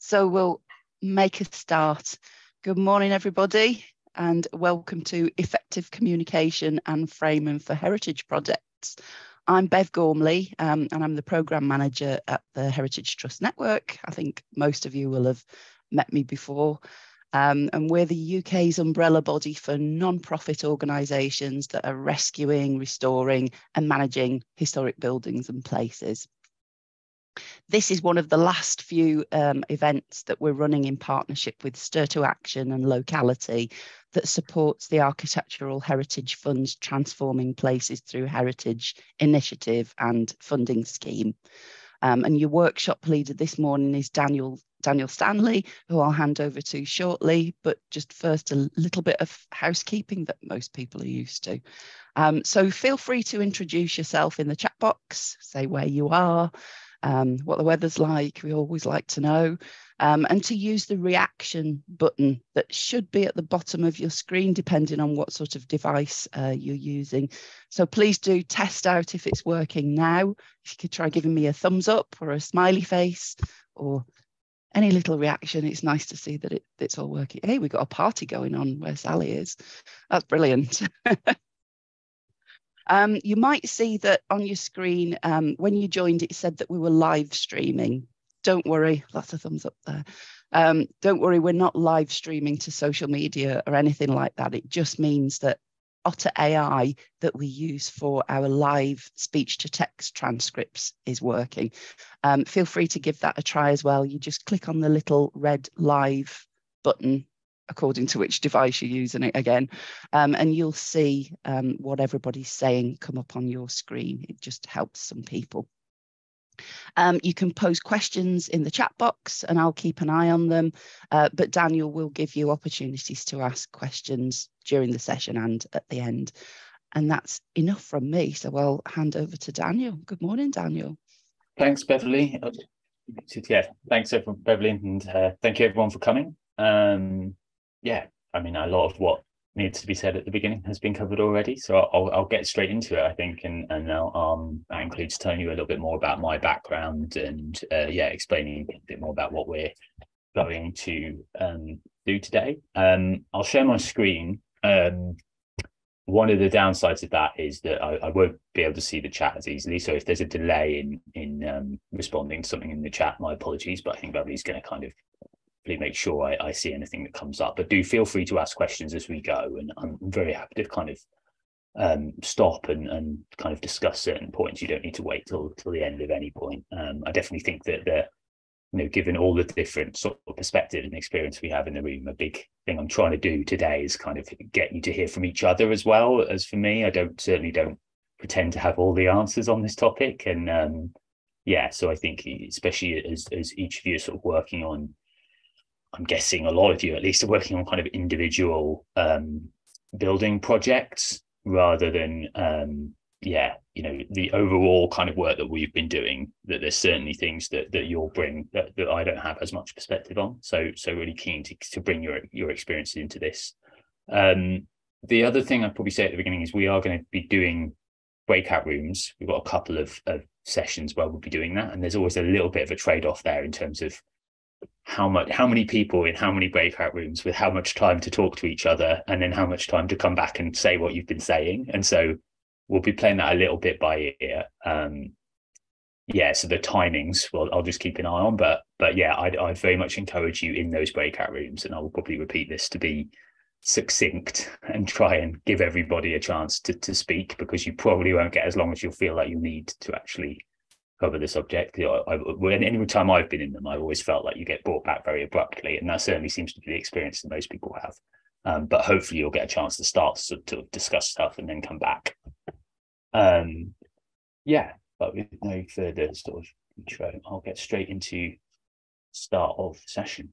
So we'll make a start. Good morning, everybody, and welcome to Effective Communication and Framing for Heritage Projects. I'm Bev Gormley, um, and I'm the Programme Manager at the Heritage Trust Network. I think most of you will have met me before. Um, and we're the UK's umbrella body for non-profit organisations that are rescuing, restoring and managing historic buildings and places. This is one of the last few um, events that we're running in partnership with Stir to Action and Locality that supports the Architectural Heritage Fund's Transforming Places Through Heritage initiative and funding scheme. Um, and your workshop leader this morning is Daniel Daniel Stanley, who I'll hand over to shortly. But just first, a little bit of housekeeping that most people are used to. Um, so feel free to introduce yourself in the chat box, say where you are, um, what the weather's like. We always like to know. Um, and to use the reaction button that should be at the bottom of your screen, depending on what sort of device uh, you're using. So please do test out if it's working now. If you could try giving me a thumbs up or a smiley face or any little reaction, it's nice to see that it, it's all working. Hey, we've got a party going on where Sally is. That's brilliant. Um, you might see that on your screen um, when you joined, it said that we were live streaming. Don't worry, lots of thumbs up there. Um, don't worry, we're not live streaming to social media or anything like that. It just means that Otter AI that we use for our live speech to text transcripts is working. Um, feel free to give that a try as well. You just click on the little red live button according to which device you're using it again. Um, and you'll see um, what everybody's saying come up on your screen. It just helps some people. Um, you can pose questions in the chat box and I'll keep an eye on them, uh, but Daniel will give you opportunities to ask questions during the session and at the end. And that's enough from me. So I'll hand over to Daniel. Good morning, Daniel. Thanks, Beverly. Yeah, thanks everyone, Beverly, and uh, thank you everyone for coming. Um, yeah, I mean, a lot of what needs to be said at the beginning has been covered already. So I'll, I'll get straight into it, I think, and and I'll, um, that includes telling you a little bit more about my background and uh, yeah, explaining a bit more about what we're going to um, do today. Um, I'll share my screen. Um, one of the downsides of that is that I, I, won't be able to see the chat as easily. So if there's a delay in in um, responding to something in the chat, my apologies. But I think Beverly's going to kind of make sure I, I, see anything that comes up. But do feel free to ask questions as we go, and I'm very happy to kind of um, stop and, and kind of discuss certain points. You don't need to wait till till the end of any point. Um, I definitely think that the you know, given all the different sort of perspective and experience we have in the room, a big thing I'm trying to do today is kind of get you to hear from each other as well as for me. I don't certainly don't pretend to have all the answers on this topic, and um, yeah, so I think especially as as each of you are sort of working on I'm guessing a lot of you at least are working on kind of individual um, building projects rather than um, yeah you know the overall kind of work that we've been doing that there's certainly things that that you'll bring that, that I don't have as much perspective on. So so really keen to, to bring your your experiences into this. Um, the other thing I'd probably say at the beginning is we are going to be doing breakout rooms. We've got a couple of, of sessions where we'll be doing that and there's always a little bit of a trade-off there in terms of how much how many people in how many breakout rooms with how much time to talk to each other and then how much time to come back and say what you've been saying. And so we'll be playing that a little bit by ear. Um yeah so the timings well i'll just keep an eye on but but yeah I'd, I'd very much encourage you in those breakout rooms and i will probably repeat this to be succinct and try and give everybody a chance to to speak because you probably won't get as long as you'll feel like you need to actually cover the subject. You know, I, when any time I've been in them, I've always felt like you get brought back very abruptly, and that certainly seems to be the experience that most people have. Um, but hopefully, you'll get a chance to start to, to discuss stuff and then come back. Um, yeah, but with no further sort of intro, I'll get straight into start of session.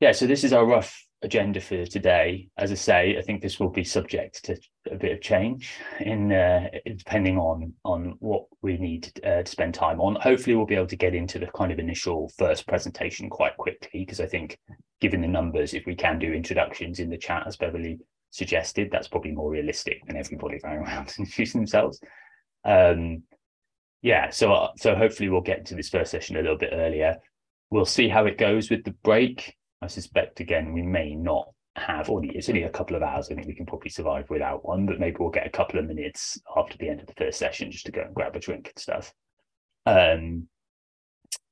Yeah, so this is our rough agenda for today. As I say, I think this will be subject to a bit of change in uh, depending on on what we need uh, to spend time on. Hopefully, we'll be able to get into the kind of initial first presentation quite quickly because I think, given the numbers, if we can do introductions in the chat as Beverly suggested, that's probably more realistic than everybody going around introducing themselves. Um, yeah, so uh, so hopefully we'll get into this first session a little bit earlier. We'll see how it goes with the break. I suspect again we may not have only it's only a couple of hours. I think we can probably survive without one, but maybe we'll get a couple of minutes after the end of the first session just to go and grab a drink and stuff. Um,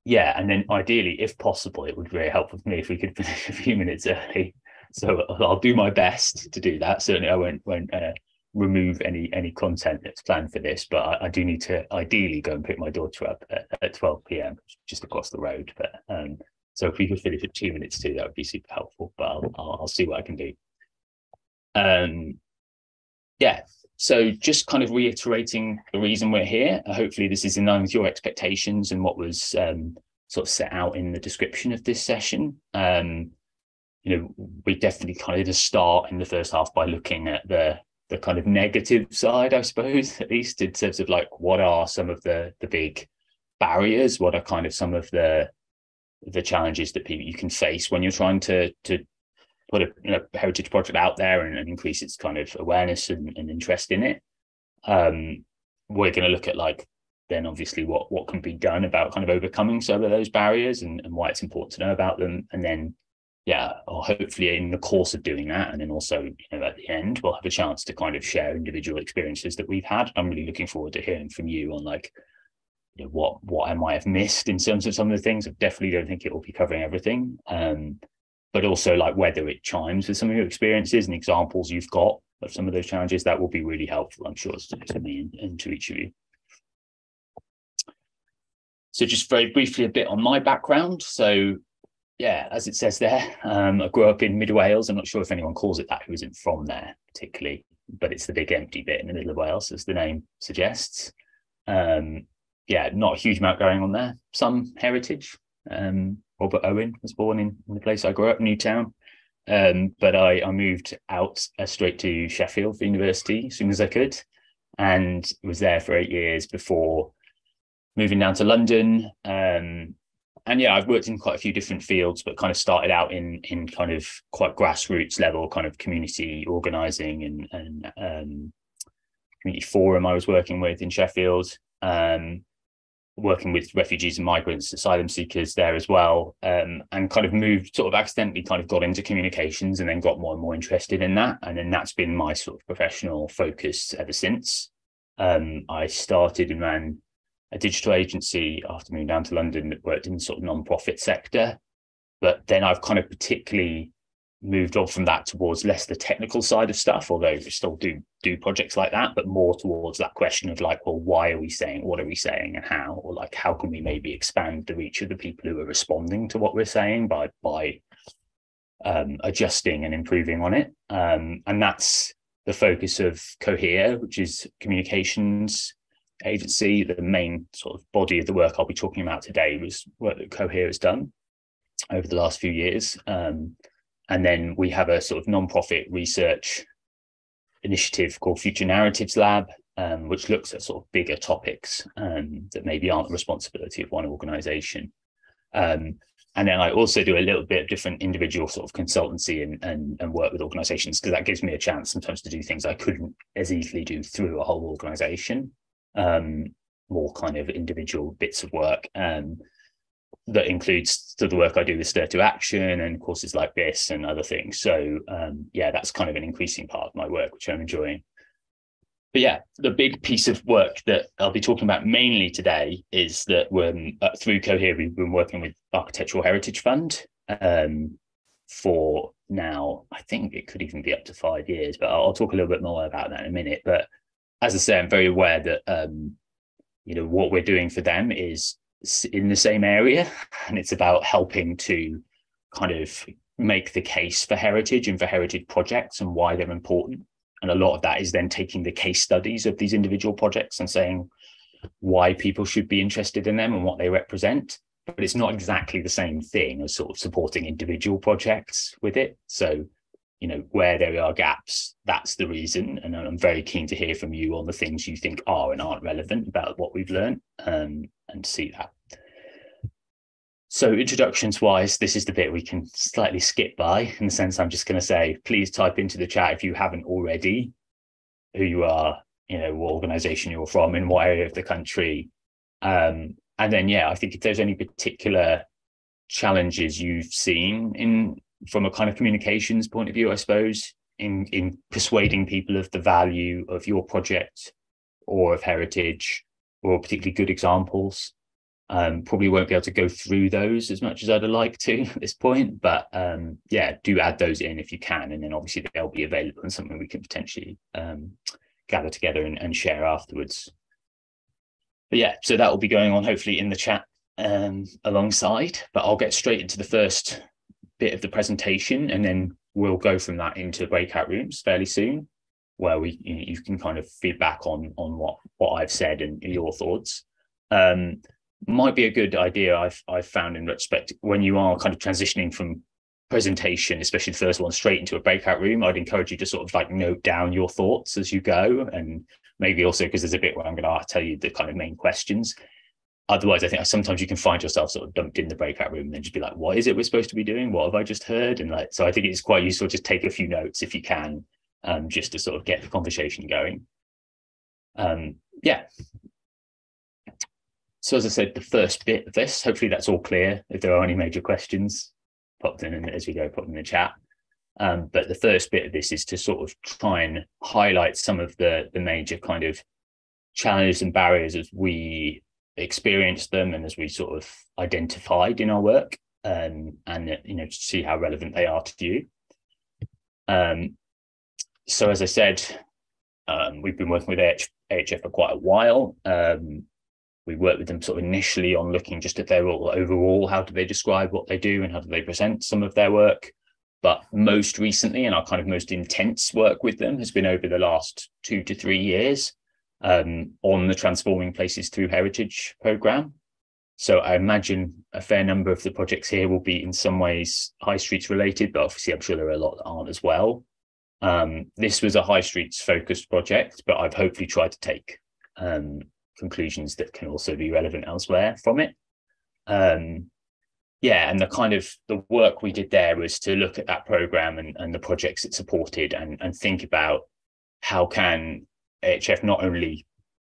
yeah, and then ideally, if possible, it would very helpful for me if we could finish a few minutes early. So I'll do my best to do that. Certainly, I won't won't uh, remove any any content that's planned for this, but I, I, do need to ideally go and pick my daughter up at, at 12 p.m. just across the road. But um, so if we could finish at two minutes too, that would be super helpful. But I'll, I'll, I'll see what I can do. Um, yeah. So just kind of reiterating the reason we're here. Hopefully, this is in line with your expectations and what was um, sort of set out in the description of this session. Um, you know, we definitely kind of did a start in the first half by looking at the the kind of negative side, I suppose, at least in terms of like what are some of the the big barriers, what are kind of some of the the challenges that people you can face when you're trying to to put a you know, heritage project out there and, and, increase its kind of awareness and, and interest in it. Um, we're going to look at like then obviously what what can be done about kind of overcoming some of those barriers and, and why it's important to know about them, and then yeah, or hopefully in the course of doing that, and then also you know at the end we'll have a chance to kind of share individual experiences that we've had. I'm really looking forward to hearing from you on like you know, what what I might have missed in terms of some of the things. I definitely don't think it will be covering everything, um, but also like whether it chimes with some of your experiences and examples you've got of some of those challenges. That will be really helpful, I'm sure, to, to me and, and to each of you. So just very briefly a bit on my background. So yeah, as it says there, um, I grew up in Mid Wales. I'm not sure if anyone calls it that who isn't from there particularly, but it's the big empty bit in the middle of Wales, as the name suggests. Um, yeah, not a huge amount going on there. Some heritage. Um, Robert Owen was born in, in, the place I grew up, Newtown. Um, but I, I moved out uh, straight to Sheffield for university as soon as I could, and was there for eight years before moving down to London. Um, and yeah, I've worked in quite a few different fields, but kind of started out in in kind of quite grassroots level, kind of community organising and and um, community forum I was working with in Sheffield. Um, working with refugees and migrants, asylum seekers there as well, um, and kind of moved sort of accidentally kind of got into communications and then got more and more interested in that. And then that's been my sort of professional focus ever since. Um, I started and ran a digital agency after moving down to London that worked in the sort of non-profit sector. But then I've kind of particularly moved on from that towards less the technical side of stuff, although we still do do projects like that, but more towards that question of like, well, why are we saying, what are we saying, and how, or like, how can we maybe expand the reach of the people who are responding to what we're saying by by um, adjusting and improving on it, um, and that's the focus of Cohere, which is communications agency. The main sort of body of the work I'll be talking about today was work that Cohere has done over the last few years. Um, and then we have a sort of non-profit research initiative called Future Narratives Lab, um, which looks at sort of bigger topics um, that maybe aren't the responsibility of one organization. Um, and then I also do a little bit of different individual sort of consultancy and, and, and work with organizations because that gives me a chance sometimes to do things I couldn't as easily do through a whole organization, um, more kind of individual bits of work. Um, that includes the work I do with Stir to Action and courses like this and other things. So um, yeah, that's kind of an increasing part of my work, which I'm enjoying. But yeah, the big piece of work that I'll be talking about mainly today is that when uh, through Cohere we've been working with Architectural Heritage Fund um, for now. I think it could even be up to five years, but I'll, I'll, talk a little bit more about that in a minute. But as I say, I'm very aware that um, you know what we're doing for them is in the same area and it's about helping to kind of make the case for heritage and for heritage projects and why they're important. And a lot of that is then taking the case studies of these individual projects and saying why people should be interested in them and what they represent. But it's not exactly the same thing as sort of supporting individual projects with it. So you know where there are gaps that's the reason. And i'm very keen to hear from you on the things you think are and aren't relevant about what we've learned um, and see that so introductions wise this is the bit we can slightly skip by in the sense i'm just going to say please type into the chat if you haven't already who you are you know what organization you're from in what area of the country Um, and then, yeah, I think if there's any particular challenges you've seen in from a kind of communications point of view, I suppose, in in persuading people of the value of your project or of heritage or particularly good examples. Um, probably won't be able to go through those as much as I'd like to at this point, but um, yeah, do add those in if you can, and then obviously they'll be available and something we can potentially um, gather together and, and, share afterwards. But yeah, so that will be going on hopefully in the chat um, alongside. But I'll get straight into the first bit of the presentation, and then we'll go from that into breakout rooms fairly soon, where we you, you can kind of feedback on on what what I've said and your thoughts. Um, might be a good idea I've I've found in retrospect when you are kind of transitioning from presentation, especially the first one, straight into a breakout room. I'd encourage you to sort of like note down your thoughts as you go, and maybe also because there's a bit where I'm going to tell you the kind of main questions. Otherwise, I think sometimes you can find yourself sort of dumped in the breakout room and then just be like, "What is it we're supposed to be doing? What have I just heard?" And like, so I think it's quite useful to just take a few notes if you can, um, just to sort of get the conversation going. Um, yeah, so as I said, the first bit of this, hopefully that's all clear. If there are any major questions, pop them in as we go, pop them in the chat. Um, but the first bit of this is to sort of try and highlight some of the the major kind of challenges and barriers as we experienced them and as we sort of identified in our work, um, and you know to see how relevant they are to you. Um, so as I said, um, we've been working with AH, AHF for quite a while. Um, we worked with them sort of initially on looking just at their overall how do they describe what they do and how do they present some of their work. But most recently and our kind of most intense work with them has been over the last two to three years um, on the transforming places through heritage program. So i imagine a fair number of the projects here will be in some ways high streets related but obviously i'm sure there are a lot that aren't as well. Um, this was a high streets focused project but i've hopefully tried to take um, conclusions that can also be relevant elsewhere from it. Um, yeah, and the kind of the work we did there was to look at that program and, and the projects it supported and, and think about how can AHF not only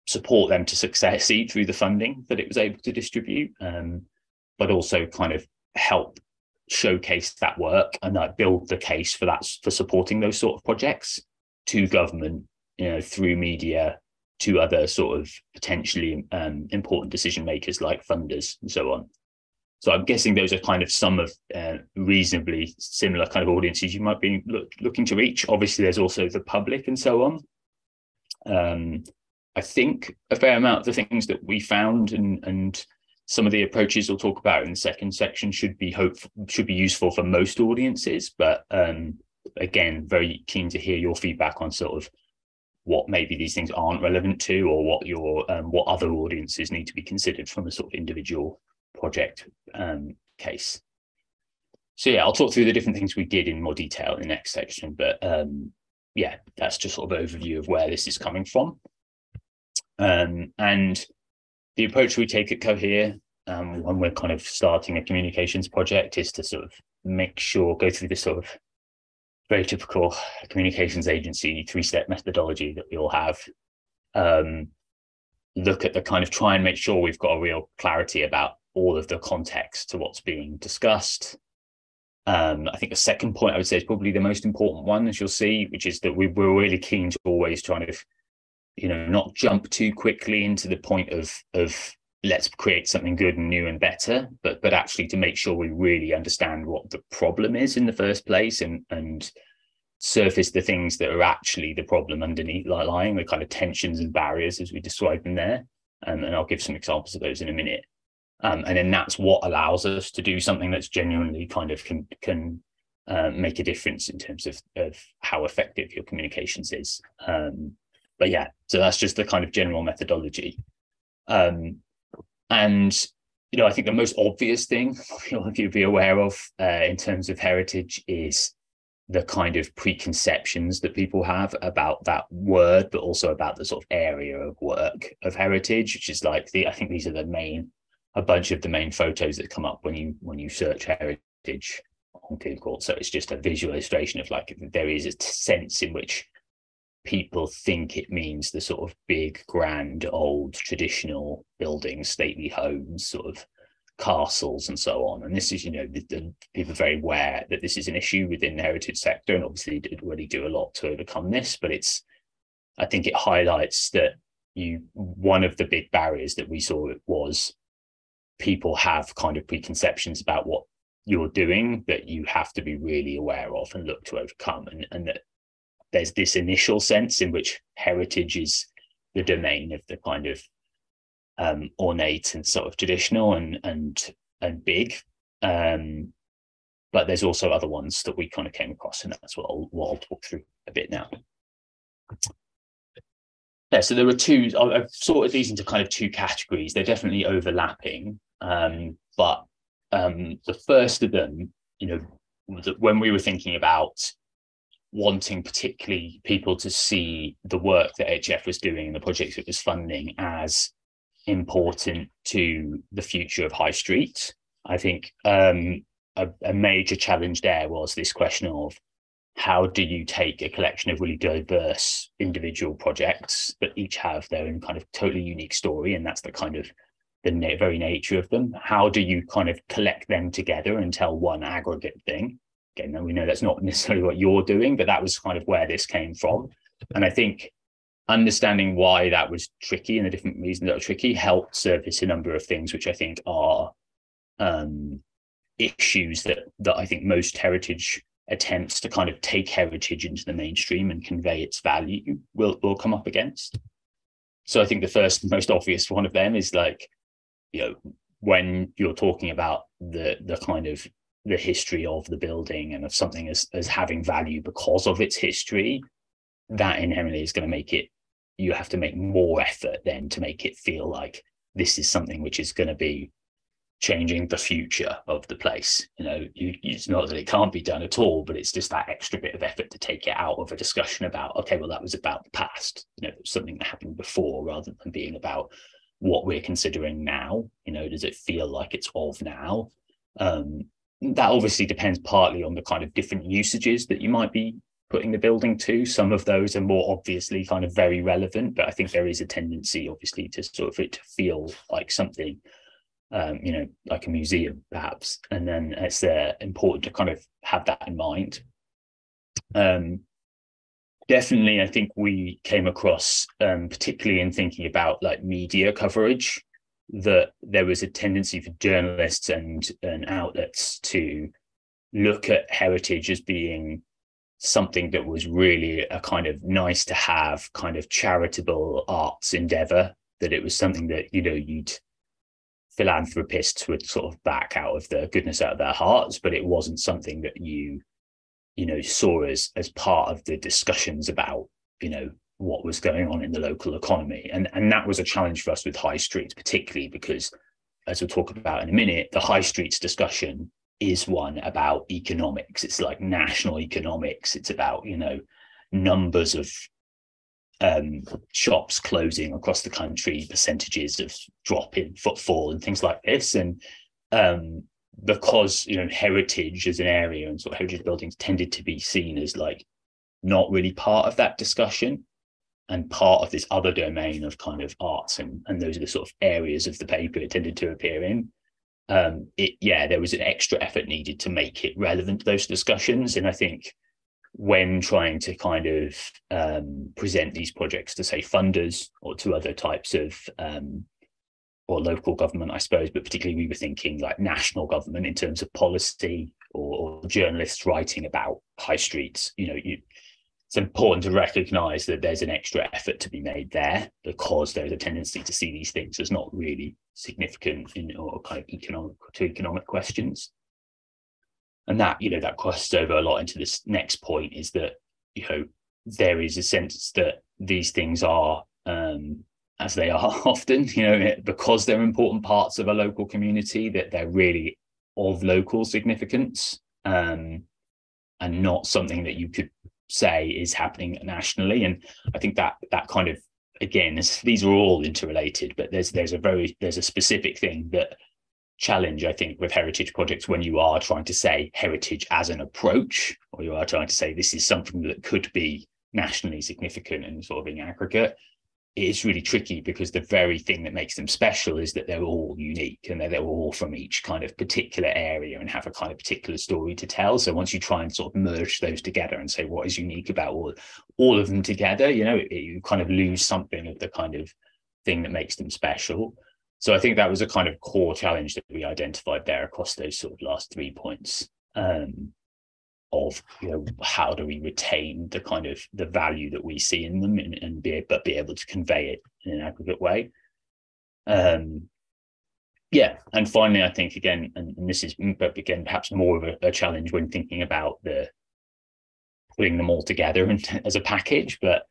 support them to succeed through the funding that it was able to distribute, um, but also kind of help showcase that work and like build the case for that for supporting those sort of projects to government, you know, through media, to other sort of potentially um, important decision makers like funders and so on. So I'm guessing those are kind of some of uh, reasonably similar kind of audiences you might be look, looking to reach. Obviously, there's also the public and so on. Um, I think a fair amount of the things that we found and and some of the approaches we'll talk about in the second section should be hope should be useful for most audiences. But um, again, very keen to hear your feedback on sort of what maybe these things aren't relevant to or what your um, what other audiences need to be considered from a sort of individual project um, case. So yeah i'll talk through the different things we did in more detail in the next section but um, yeah that's just sort of overview of where this is coming from. Um, and the approach we take at cohere um, when we're kind of starting a communications project is to sort of make sure go through this sort of very typical communications agency three step methodology that we all have. Um, look at the kind of try and make sure we've got a real clarity about all of the context to what's being discussed. Um, I think the second point I would say is probably the most important one, as you'll see, which is that we, we're really keen to always try to, you know, not jump too quickly into the point of of let's create something good and new and better but but actually to make sure we really understand what the problem is in the first place and and surface the things that are actually the problem underneath lying the kind of tensions and barriers as we describe them there. Um, and i'll give some examples of those in a minute. Um, and then that's what allows us to do something that's genuinely kind of can can uh, make a difference in terms of of how effective your communications is. Um, but yeah so that's just the kind of general methodology. Um, and you know, I think the most obvious thing you'll be aware of uh, in terms of heritage is the kind of preconceptions that people have about that word, but also about the sort of area of work of heritage, which is like the I think these are the main a bunch of the main photos that come up when you when you search heritage on Google. So it's just a visual illustration of like there is a sense in which people think it means the sort of big, grand, old, traditional buildings, stately homes, sort of castles and so on. And this is, you know, the, the, people are very aware that this is an issue within the heritage sector, and obviously did really do a lot to overcome this. But it's, I think, it highlights that you one of the big barriers that we saw was people have kind of preconceptions about what you're doing that you have to be really aware of and look to overcome and, and that there's this initial sense in which heritage is the domain of the kind of um, ornate and sort of traditional and and and big. Um, but there's also other ones that we kind of came across, and that's what I'll, what I'll talk through a bit now. Yeah, so there were two. I've sorted these into kind of two categories. They're definitely overlapping, um, but um, the first of them, you know, when we were thinking about wanting particularly people to see the work that AHF was doing and the projects it was funding as important to the future of High Street. I think um, a, a, major challenge there was this question of how do you take a collection of really diverse individual projects that each have their own kind of totally unique story, and that's the kind of the na- very nature of them. How do you kind of collect them together and tell one aggregate thing? Again, we know that's not necessarily what you're doing, but that was kind of where this came from. And I think understanding why that was tricky and the different reasons that were tricky helped surface a number of things which I think are um, issues that that I think most heritage attempts to kind of take heritage into the mainstream and convey its value will will come up against. So I think the first most obvious one of them is like, you know, when you're talking about the the kind of the history of the building and of something as as having value because of its history, that inherently is going to make it you have to make more effort then to make it feel like this is something which is going to be changing the future of the place. You know, you, it's not that it can't be done at all, but it's just that extra bit of effort to take it out of a discussion about, okay, well, that was about the past, you know, something that happened before rather than being about what we're considering now. You know, does it feel like it's of now? Um, that obviously depends partly on the kind of different usages that you might be putting the building to. Some of those are more obviously kind of very relevant, but I think there is a tendency, obviously, to sort of it to feel like something, um, you know, like a museum perhaps. And then it's uh, important to kind of have that in mind. Um, definitely, I think we came across, um, particularly in thinking about like media coverage, that there was a tendency for journalists and and outlets to look at heritage as being something that was really a kind of nice to have kind of charitable arts endeavor that it was something that you know you'd philanthropists would sort of back out of the goodness out of their hearts but it wasn't something that you you know saw as as part of the discussions about you know what was going on in the local economy and and that was a challenge for us with high streets particularly because as we'll talk about in a minute the high streets discussion is one about economics. It's like national economics. It's about, you know, numbers of um, shops closing across the country, percentages of drop in footfall and things like this. And um, because, you know, heritage as an area and sort of heritage buildings tended to be seen as like not really part of that discussion and part of this other domain of kind of arts and, and those are the sort of areas of the paper it tended to appear in um, it yeah, there was an extra effort needed to make it relevant to those discussions. And I think when trying to kind of um, present these projects to say funders or to other types of um, or local government, I suppose, but particularly we were thinking like national government in terms of policy or, or journalists writing about high streets. You know, you, it's important to recognize that there's an extra effort to be made there because there's a tendency to see these things as not really significant in or kind of economic to economic questions. And that, you know, that crosses over a lot into this next point is that, you know, there is a sense that these things are um, as they are often, you know, because they're important parts of a local community, that they're really of local significance um, and not something that you could say is happening nationally. And I think that that kind of again, these are all interrelated, but there's there's a very there's a specific thing that challenge I think with heritage projects when you are trying to say heritage as an approach, or you are trying to say this is something that could be nationally significant and sort of in aggregate it's really tricky because the very thing that makes them special is that they're all unique and they're, they're all from each kind of particular area and have a kind of particular story to tell. So once you try and sort of merge those together and say what is unique about all, all of them together, you know, it, you kind of lose something of the kind of thing that makes them special. So I think that was a kind of core challenge that we identified there across those sort of last three points. Um, of you know how do we retain the kind of the value that we see in them and, and be but be able to convey it in an aggregate way. Um yeah and finally i think again and, and this is but again perhaps more of a, a, challenge when thinking about the putting them all together and, as a package but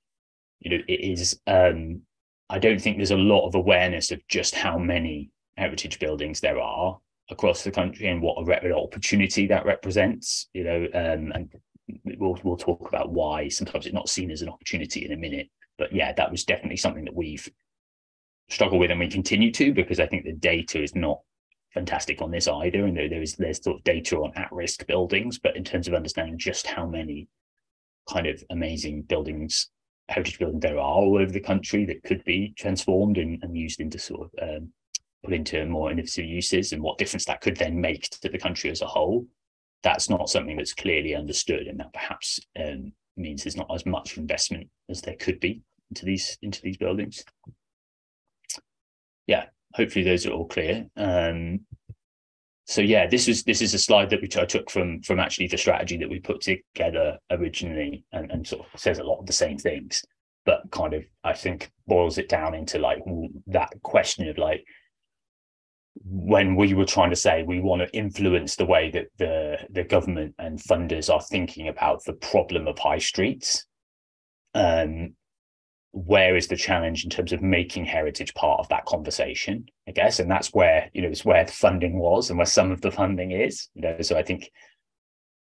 you know it is um i don't think there's a lot of awareness of just how many heritage buildings there are across the country and what a opportunity that represents. You know, um, and we'll we'll talk about why sometimes it's not seen as an opportunity in a minute. But yeah, that was definitely something that we've struggled with and we continue to because I think the data is not fantastic on this either. And there, there is there's sort of data on at-risk buildings, but in terms of understanding just how many kind of amazing buildings, heritage buildings there are all over the country that could be transformed and, and used into sort of um, put into more innovative uses and what difference that could then make to the country as a whole, that's not something that's clearly understood, and that perhaps um, means there's not as much investment as there could be into these into these buildings. Yeah, hopefully those are all clear. Um, so yeah, this is this is a slide that we I took from from actually the strategy that we put together originally, and, and sort of says a lot of the same things, but kind of I think boils it down into like that question of like when we were trying to say we want to influence the way that the the government and funders are thinking about the problem of high streets um where is the challenge in terms of making heritage part of that conversation i guess? And that's where you know it's where the funding was and where some of the funding is you know? So i think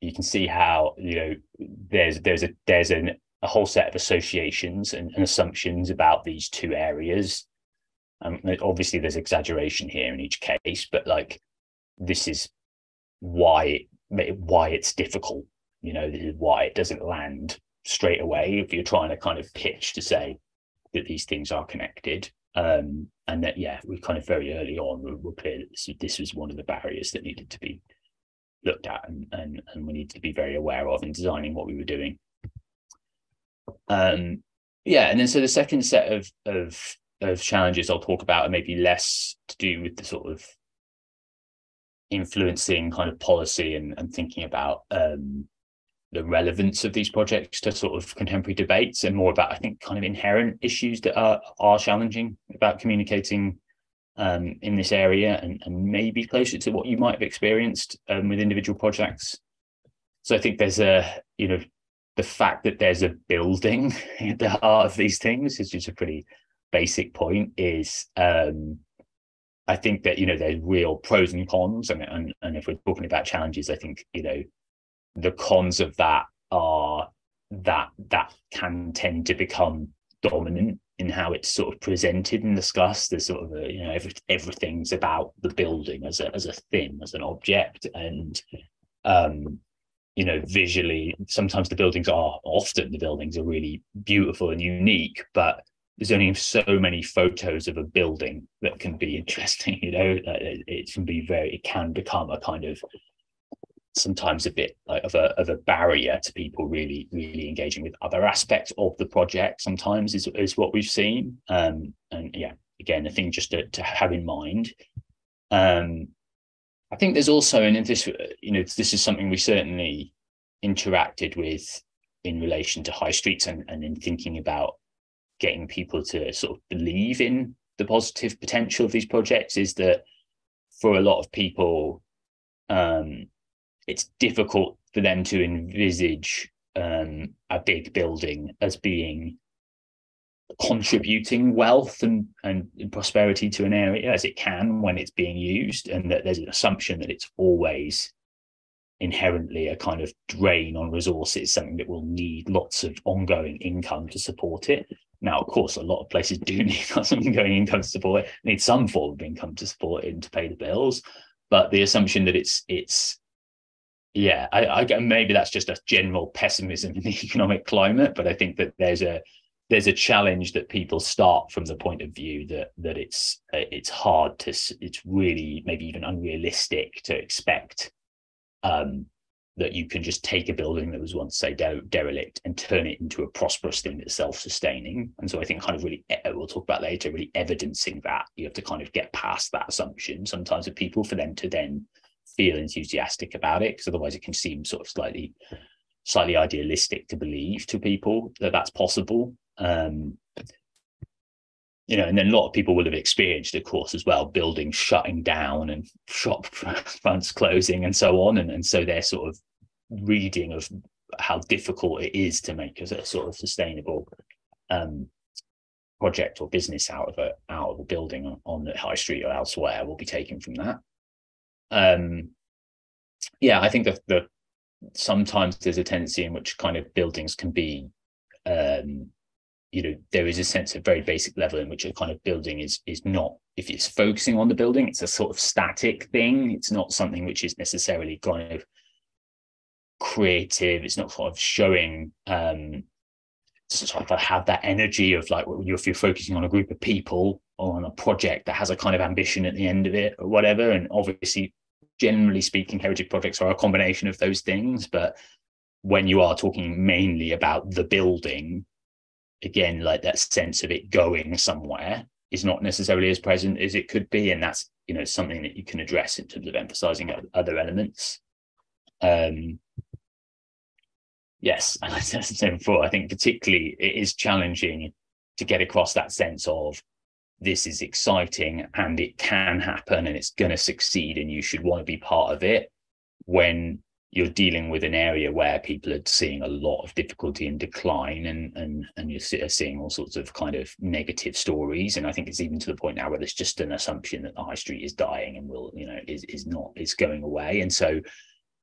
you can see how you know there's there's a there's an, a whole set of associations and, and assumptions about these two areas um, obviously, there's exaggeration here in each case, but like this is why why it's difficult. You know, this is why it doesn't land straight away if you're trying to kind of pitch to say that these things are connected. Um, and that yeah, we kind of very early on were, clear that this, this was one of the barriers that needed to be looked at and, and and we need to be very aware of in designing what we were doing. Um, yeah, and then so the second set of of of challenges I'll talk about are maybe less to do with the sort of influencing kind of policy and, and thinking about um, the relevance of these projects to sort of contemporary debates and more about I think kind of inherent issues that are are challenging about communicating um, in this area and, and maybe closer to what you might have experienced um, with individual projects. So I think there's a you know the fact that there's a building at the heart of these things is just a pretty basic point is um, I think that you know there's real pros and cons, and, and and if we're talking about challenges, I think you know the cons of that are that that can tend to become dominant in how it's sort of presented and discussed. There's sort of a, you know every, everything's about the building as a as a thing as an object, and um, you know visually sometimes the buildings are often the buildings are really beautiful and unique, but there's only so many photos of a building that can be interesting you know? It, it can be very it can become a kind of sometimes a bit like of a of a barrier to people really really engaging with other aspects of the project sometimes is, is what we've seen. Um and yeah again a thing just to, to have in mind. Um i think there's also and this you know this is something we certainly interacted with in relation to high streets and, and in thinking about getting people to sort of believe in the positive potential of these projects is that for a lot of people um, it's difficult for them to envisage um, a big building as being contributing wealth and, and prosperity to an area as it can when it's being used and that there's an assumption that it's always inherently a kind of drain on resources something that will need lots of ongoing income to support it now, of course, a lot of places do need some going income to support it, need some form of income to support it to pay the bills. But the assumption that it's it's yeah, I, I maybe that's just a general pessimism in the economic climate, but I think that there's a there's a challenge that people start from the point of view that that it's it's hard to it's really maybe even unrealistic to expect um, that you can just take a building that was once say de- derelict and turn it into a prosperous thing that's self-sustaining. Mm. And so i think kind of really eh, eh, we'll talk about later really evidencing that you have to kind of get past that assumption sometimes of people for them to then feel enthusiastic about it because otherwise it can seem sort of slightly slightly idealistic to believe to people that that's possible. Um, you know, and then a lot of people will have experienced, of course, as well, buildings shutting down and shop fronts closing and so on. And, and so their sort of reading of how difficult it is to make a, a sort of sustainable um, project or business out of a out of a building on, on the high street or elsewhere will be taken from that. Um, yeah, I think that the sometimes there's a tendency in which kind of buildings can be um, you know there is a sense of very basic level in which a kind of building is is not if it's focusing on the building it's a sort of static thing. It's not something which is necessarily kind of creative. It's not sort of showing um sort of have that energy of like you if you're focusing on a group of people or on a project that has a kind of ambition at the end of it or whatever and obviously generally speaking heritage projects are a combination of those things but when you are talking mainly about the building again like that sense of it going somewhere is not necessarily as present as it could be and that's you know something that you can address in terms of emphasizing other elements. Um yes and i said before i think particularly it is challenging to get across that sense of this is exciting and it can happen and it's going to succeed and you should want to be part of it when you're dealing with an area where people are seeing a lot of difficulty and decline and and and you're seeing all sorts of kind of negative stories. And i think it's even to the point now where there's just an assumption that the high street is dying and will you know is is not is going away. And so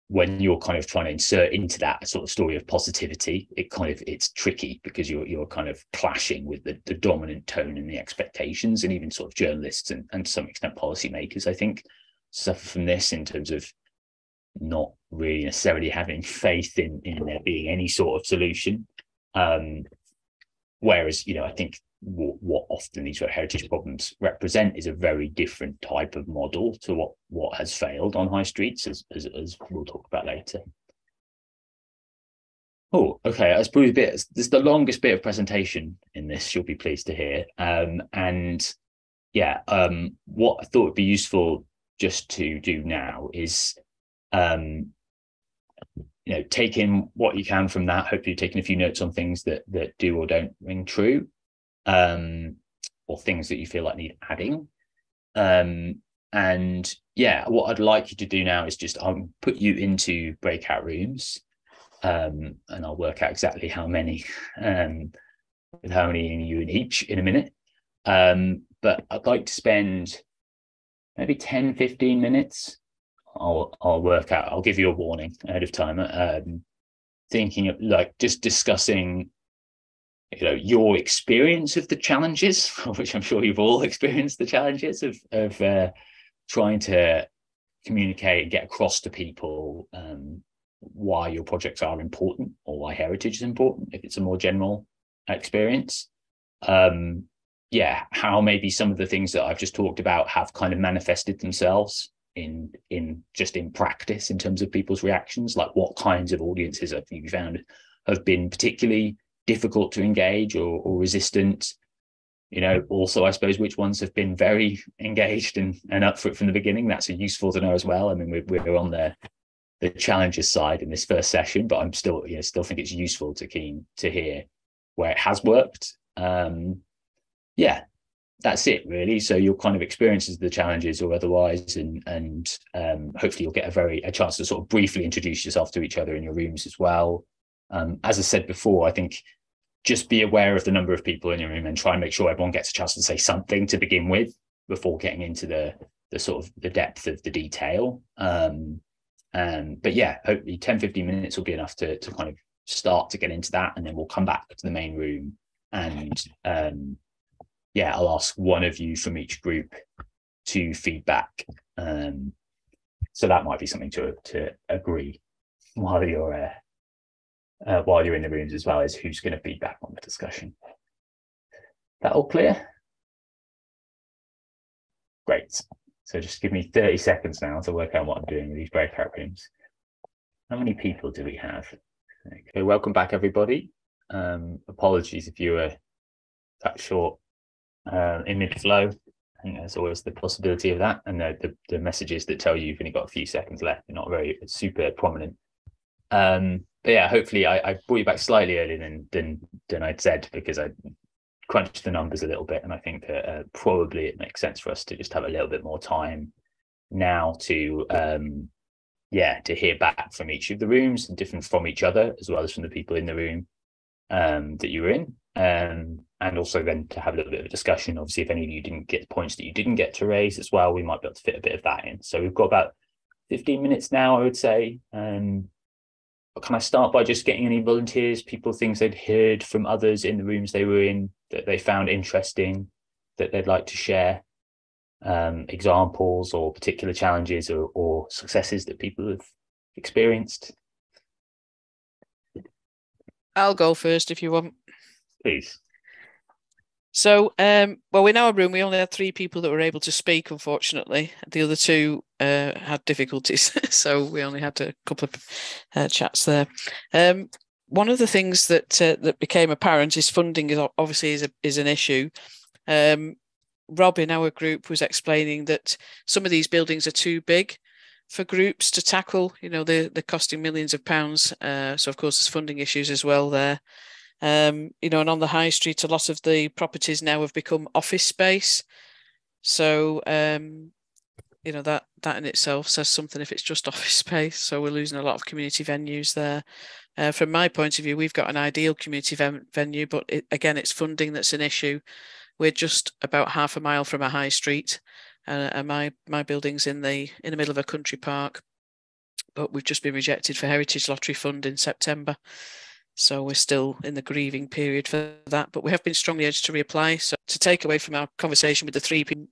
when you're kind of trying to insert into that sort of story of positivity it kind of it's tricky because you're you're kind of clashing with the, the dominant tone and the expectations and even sort of journalists and, and to some extent policymakers i think suffer from this in terms of not really necessarily having faith in in there being any sort of solution. Um, whereas, you know, I think what, what often these heritage problems represent is a very different type of model to what what has failed on high streets, as as, as we'll talk about later. Oh, okay. That's probably a bit. This is the longest bit of presentation in this. You'll be pleased to hear. Um, and yeah, um, what I thought would be useful just to do now is um, you know, taking what you can from that. Hopefully, taking a few notes on things that that do or don't ring true, um, or things that you feel like need adding. Um, and yeah, what I'd like you to do now is just I'll put you into breakout rooms, um, and I'll work out exactly how many, um, with how many in you in each in a minute. Um, but I'd like to spend maybe 10, 15 minutes I'll I'll work out. I'll give you a warning ahead of time. Um, thinking of like just discussing, you know, your experience of the challenges, which I'm sure you've all experienced the challenges of of uh, trying to communicate and get across to people um, why your projects are important or why heritage is important. If it's a more general experience. Um, yeah, how maybe some of the things that I've just talked about have kind of manifested themselves in in just in practice in terms of people's reactions like what kinds of audiences have you found have been particularly difficult to engage or, or resistant? You know also i suppose which ones have been very engaged and, and up for it from the beginning? That's useful to know as well. I mean we're, we're on the the challenges side in this first session but i'm still you know still think it's useful to keen to hear where it has worked. Um yeah that's it really. So your kind of experiences the challenges or otherwise and and um, hopefully you'll get a very a chance to sort of briefly introduce yourself to each other in your rooms as well. Um, as i said before i think just be aware of the number of people in your room and try and make sure everyone gets a chance to say something to begin with before getting into the the sort of the depth of the detail. Um, um but yeah hopefully 10 15 minutes will be enough to to kind of start to get into that and then we'll come back to the main room and um yeah, I'll ask one of you from each group to feedback. Um, so that might be something to to agree while you're uh, uh, while you're in the rooms as well is who's going to feedback on the discussion. That all clear? Great. So just give me 30 seconds now to work out what I'm doing with these breakout rooms. How many people do we have? Okay, welcome back everybody. Um, apologies if you were that short uh, in mid-flow. Think there's always the possibility of that. And the, the, the messages that tell you you've only got a few seconds left are not very super prominent. Um, but yeah, hopefully I, I brought you back slightly earlier than than than I'd said because I crunched the numbers a little bit, and I think that uh, probably it makes sense for us to just have a little bit more time now to um, yeah to hear back from each of the rooms and different from each other as well as from the people in the room um, that you were in, um, and also then to have a little bit of a discussion. Obviously, if any of you didn't get points that you didn't get to raise as well, we might be able to fit a bit of that in. So we've got about 15 minutes now, I would say. Um, can I start by just getting any volunteers, people, things they'd heard from others in the rooms they were in that they found interesting, that they'd like to share, um, examples or particular challenges or, or successes that people have experienced? I'll go first if you want. Please. So, um, well, in our room, we only had three people that were able to speak, unfortunately. The other two uh, had difficulties, so we only had a couple of uh, chats there. Um, one of the things that uh, that became apparent is funding is obviously is, a, is an issue. Um, Rob in our group was explaining that some of these buildings are too big for groups to tackle. You know, they're, they're costing millions of pounds. Uh, so, of course, there's funding issues as well there. Um, you know, and on the high street, a lot of the properties now have become office space. So, um, you know, that that in itself says something if it's just office space. So we're losing a lot of community venues there. Uh, from my point of view, we've got an ideal community ven- venue, but it, again, it's funding that's an issue. We're just about half a mile from a high street, uh, and my my building's in the in the middle of a country park. But we've just been rejected for Heritage Lottery Fund in September. So we're still in the grieving period for that, but we have been strongly urged to reapply. So to take away from our conversation with the three people,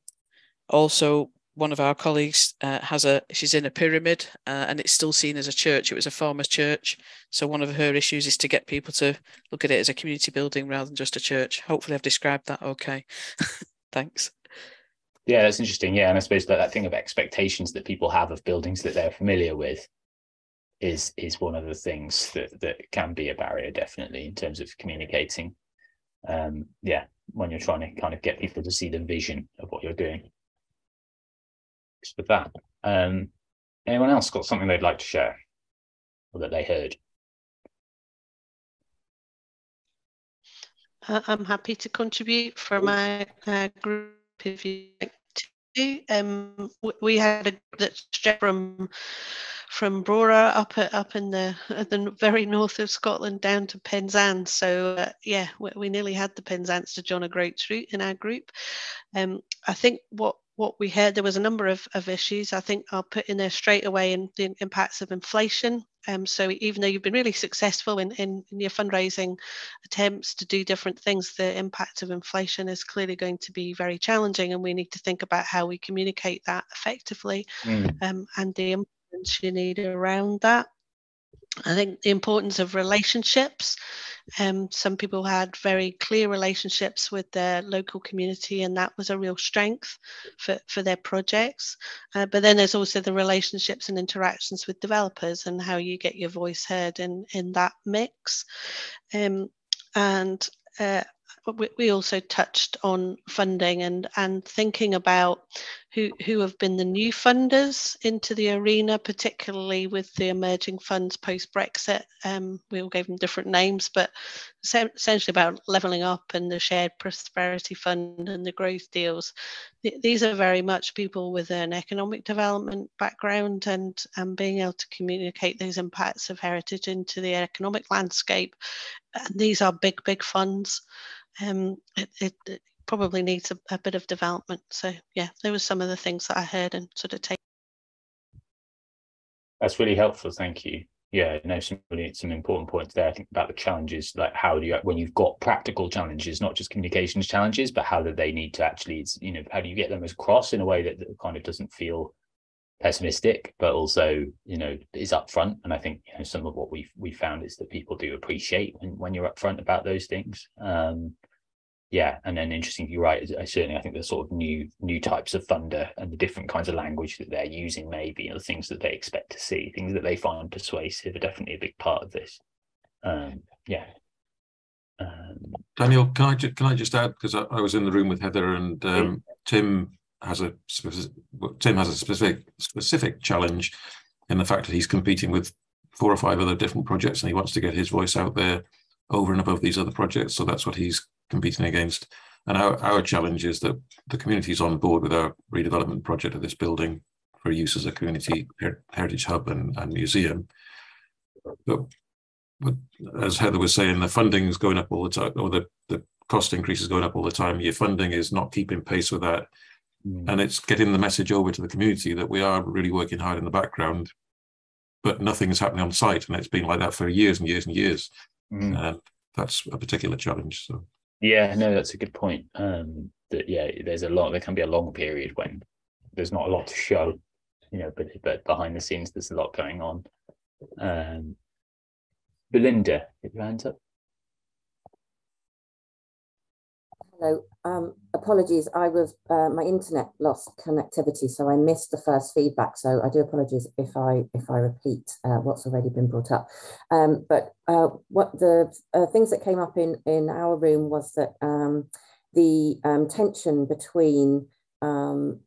also one of our colleagues uh, has a she's in a pyramid uh, and it's still seen as a church. It was a farmer's church, so one of her issues is to get people to look at it as a community building rather than just a church. Hopefully, I've described that okay. Thanks. Yeah, that's interesting. Yeah, and I suppose that, that thing of expectations that people have of buildings that they're familiar with is is one of the things that that can be a barrier definitely in terms of communicating. Um yeah when you're trying to kind of get people to see the vision of what you're doing. Just with that um anyone else got something they'd like to share? Or that they heard? Uh, i'm happy to contribute for my uh, group if you like um we had a that's from from Brora up at, up in the the very north of Scotland down to Penzance. So uh, yeah, we, we, nearly had the Penzance to John O'Groats route in our group. Um, I think what what we heard there was a number of, of issues. I think I'll put in there straight away in the impacts of inflation. Um, so even though you've been really successful in, in, in, your fundraising attempts to do different things, the impact of inflation is clearly going to be very challenging, and we need to think about how we communicate that effectively mm. um, and the importance you need around that. I think the importance of relationships. Um, some people had very clear relationships with their local community, and that was a real strength for, for their projects. Uh, but then there's also the relationships and interactions with developers and how you get your voice heard in, in that mix. Um, and uh, we also touched on funding and and thinking about who who have been the new funders into the arena, particularly with the emerging funds post Brexit. Um, we all gave them different names, but essentially about levelling up and the shared prosperity fund and the growth deals. These are very much people with an economic development background and and being able to communicate those impacts of heritage into the economic landscape. And these are big big funds um, it, it, it, probably needs a, a, bit of development. So yeah, there was some of the things that I heard and sort of take. That's really helpful. Thank you. Yeah, no, some really some important points there. I think about the challenges, like how do you when you've got practical challenges, not just communications challenges, but how do they need to actually, you know, how do you get them across in a way that, that kind of doesn't feel pessimistic, but also you know is upfront. And I think you know some of what we've we found is that people do appreciate when when you're upfront about those things. Um, yeah, and then interesting. You're right. I certainly, I think the sort of new new types of funder and the different kinds of language that they're using, maybe, you know, things that they expect to see, things that they find persuasive, are definitely a big part of this. Um, yeah. Um, Daniel, can I ju- can I just add because I, I, was in the room with Heather and um, Tim has a specific, Tim has a specific specific challenge in the fact that he's competing with four or five other different projects and he wants to get his voice out there over and above these other projects. So that's what he's competing against. And our, our challenge is that the community is on board with our redevelopment project of this building for use as a community her heritage hub and, and museum. But, but as Heather was saying, the funding is going up all the time, or the, the cost increase is going up all the time. Your funding is not keeping pace with that. Mm. And it's getting the message over to the community that we are really working hard in the background, but nothing is happening on site. And it's been like that for years and years and years. Mm. And that's a particular challenge. So yeah, no, that's a good point. Um, that yeah, there's a lot. There can be a long period when there's not a lot to show, you know, but but behind the scenes there's a lot going on. Um, Belinda, if your hands up. Hello. Um, apologies. I was uh, my internet lost connectivity, so I missed the first feedback. So I do apologize if I if I repeat uh, what's already been brought up. Um, but uh, what the uh, things that came up in in our room was that um, the um, tension between um,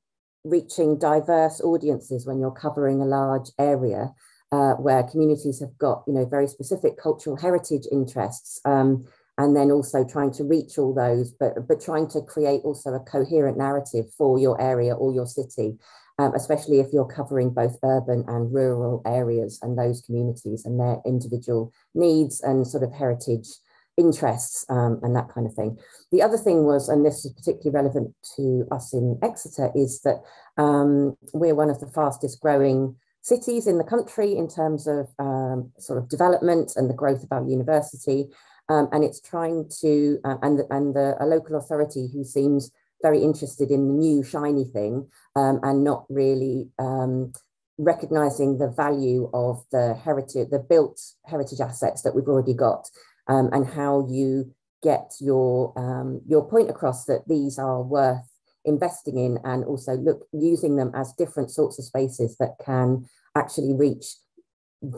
reaching diverse audiences when you're covering a large area. Uh, where communities have got, you know, very specific cultural heritage interests, um, and then also trying to reach all those, but, but trying to create also a coherent narrative for your area or your city, um, especially if you're covering both urban and rural areas and those communities and their individual needs and sort of heritage interests um, and that kind of thing. The other thing was, and this is particularly relevant to us in Exeter, is that um, we're one of the fastest growing cities in the country in terms of um, sort of development and the growth of our university. Um, and it's trying to, uh, and, and the, a local authority who seems very interested in the new shiny thing um, and not really um, recognizing the value of the heritage, the built heritage assets that we've already got um, and how you get your, um, your point across that these are worth investing in and also look using them as different sorts of spaces that can actually reach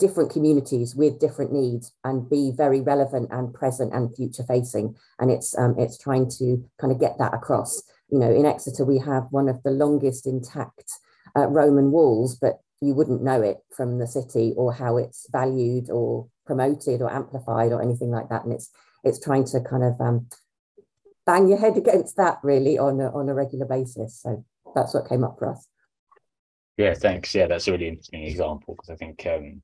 different communities with different needs and be very relevant and present and future facing and it's um, it's trying to kind of get that across. You know in exeter we have one of the longest intact uh, roman walls but you wouldn't know it from the city or how it's valued or promoted or amplified or anything like that. And it's it's trying to kind of um, bang your head against that really on a, on a regular basis. So that's what came up for us. Yeah thanks. Yeah that's a really interesting example because i think um,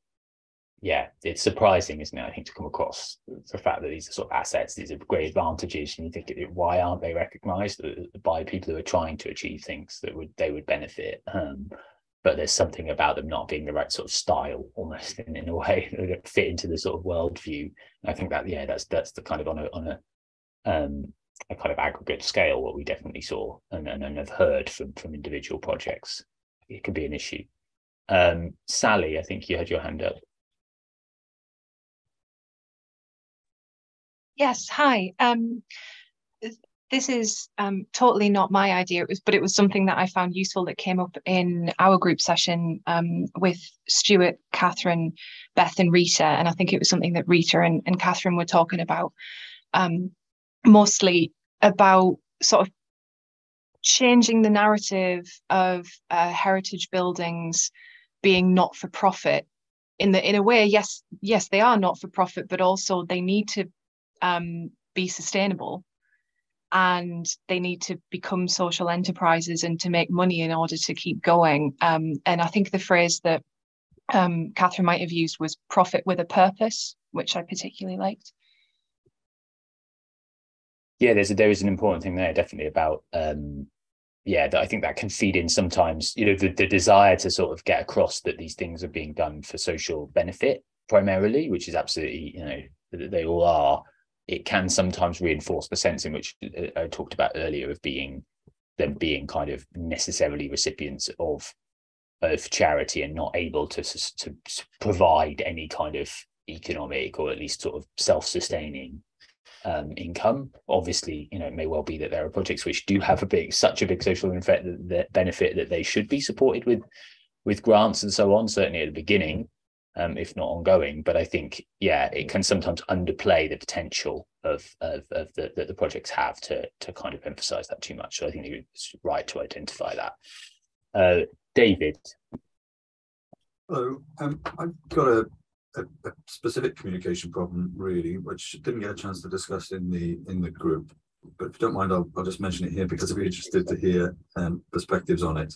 yeah, it's surprising, isn't it? I think to come across the fact that these are sort of assets, these are great advantages, and you think, why aren't they recognised by people who are trying to achieve things that would they would benefit? Um, but there's something about them not being the right sort of style, almost in, in a way that fit into the sort of worldview. And I think that yeah, that's that's the kind of on a on a um, a kind of aggregate scale what we definitely saw and, and, and have heard from from individual projects. It could be an issue. Um, Sally, I think you had your hand up. Yes, hi. Um, this is um, totally not my idea, it was, but it was something that I found useful that came up in our group session um, with Stuart, Catherine, Beth, and Rita. And I think it was something that Rita and, and Catherine were talking about, um, mostly about sort of changing the narrative of uh, heritage buildings being not for profit in the in a way yes yes they are not for profit but also they need to um, be sustainable and they need to become social enterprises and to make money in order to keep going. Um, and I think the phrase that um, Catherine might have used was profit with a purpose, which I particularly liked. Yeah, there's a, there is an important thing there, definitely about um, yeah, that I think that can feed in sometimes, you know, the, the desire to sort of get across that these things are being done for social benefit primarily, which is absolutely, you know, they all are it can sometimes reinforce the sense in which uh, I talked about earlier of being them being kind of necessarily recipients of of charity and not able to to provide any kind of economic or at least sort of self-sustaining um, income. Obviously, you know, it may well be that there are projects which do have a big, such a big social effect, that benefit that they should be supported with, with grants and so on. Certainly at the beginning, um, if not ongoing. But I think, yeah, it can sometimes underplay the potential of of, of the, that the projects have to to kind of emphasize that too much. So I think it's right to identify that. Uh, David. Hello, um, I've got a a, a, specific communication problem, really, which didn't get a chance to discuss in the in the group. But if you don't mind, I'll, I'll just mention it here because I'd be interested to hear um, perspectives on it.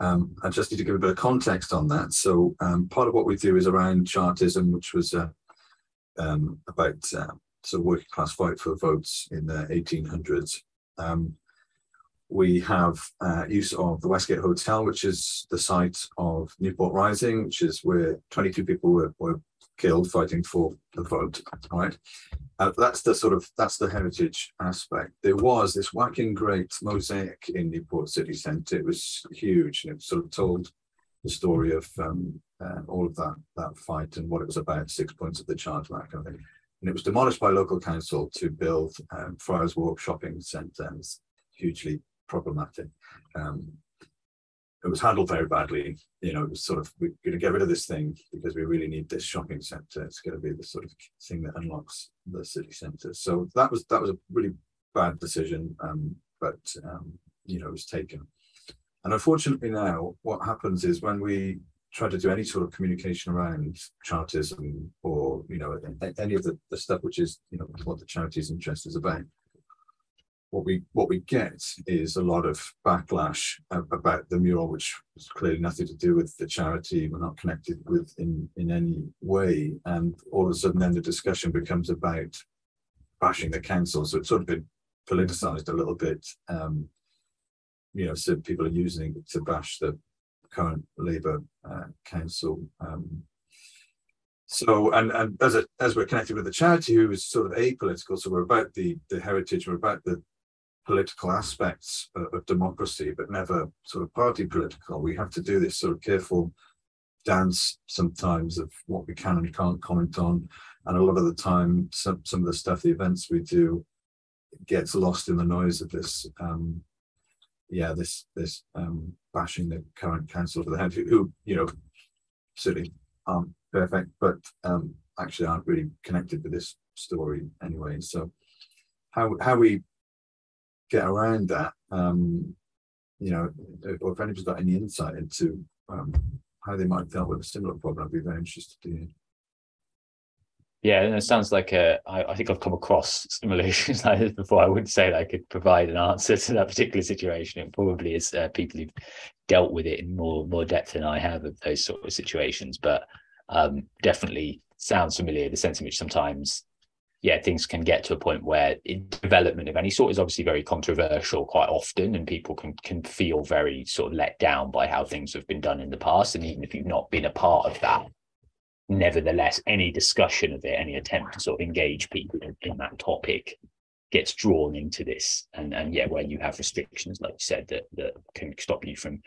Um, I just need to give a bit of context on that. So um, part of what we do is around Chartism, which was uh, um, about uh, sort of working class fight for votes in the 1800s. Um, we have uh, use of the Westgate Hotel, which is the site of Newport Rising, which is where 22 people were, were killed fighting for the vote. Right, uh, that's the sort of that's the heritage aspect. There was this whacking great mosaic in Newport City Centre. It was huge, and it sort of told the story of um, uh, all of that that fight and what it was about. Six points of the chart, that kind of thing. And it was demolished by local council to build um, Friars Walk shopping centre. hugely problematic. Um, it was handled very badly. You know, it was sort of we're going to get rid of this thing because we really need this shopping centre. It's going to be the sort of thing that unlocks the city centre. So that was that was a really bad decision, um, but um, you know, it was taken. And unfortunately, now what happens is when we try to do any sort of communication around Chartism or you know any of the, the stuff which is you know what the charity's interest is about what we what we get is a lot of backlash about the mural, which was clearly nothing to do with the charity. We're not connected with in in any way, and all of a sudden, then the discussion becomes about bashing the council. So it's sort of been politicized a little bit. Um, you know, so people are using it to bash the current Labour uh, council. Um, so and and as a, as we're connected with the charity who is sort of apolitical so we're about the the heritage we're about the political aspects of democracy, but never sort of party political. We have to do this sort of careful dance sometimes of what we can and can't comment on. And a lot of the time, some, some of the stuff, the events we do, gets lost in the noise of this. Um, yeah, this this um, bashing the current council for the head, who you know certainly aren't perfect, but um, actually aren't really connected with this story anyway. So how how we get around that, um, you know, or if anybody's got any insight into um, how they might deal with a similar problem, I'd be very interested to hear. Yeah, and it sounds like a, I, think I've come across similar issues like this before. I wouldn't say that I could provide an answer to that particular situation. It probably is uh, people who've dealt with it in more more depth than I have of those sort of situations, but um, definitely sounds familiar. The sense in which sometimes yeah, things can get to a point where development of any sort is obviously very controversial quite often, and people can can feel very sort of let down by how things have been done in the past. And even if you've not been a part of that, nevertheless, any discussion of it, any attempt to sort of engage people in, in that topic gets drawn into this. And and yeah, where you have restrictions, like you said, that that can stop you from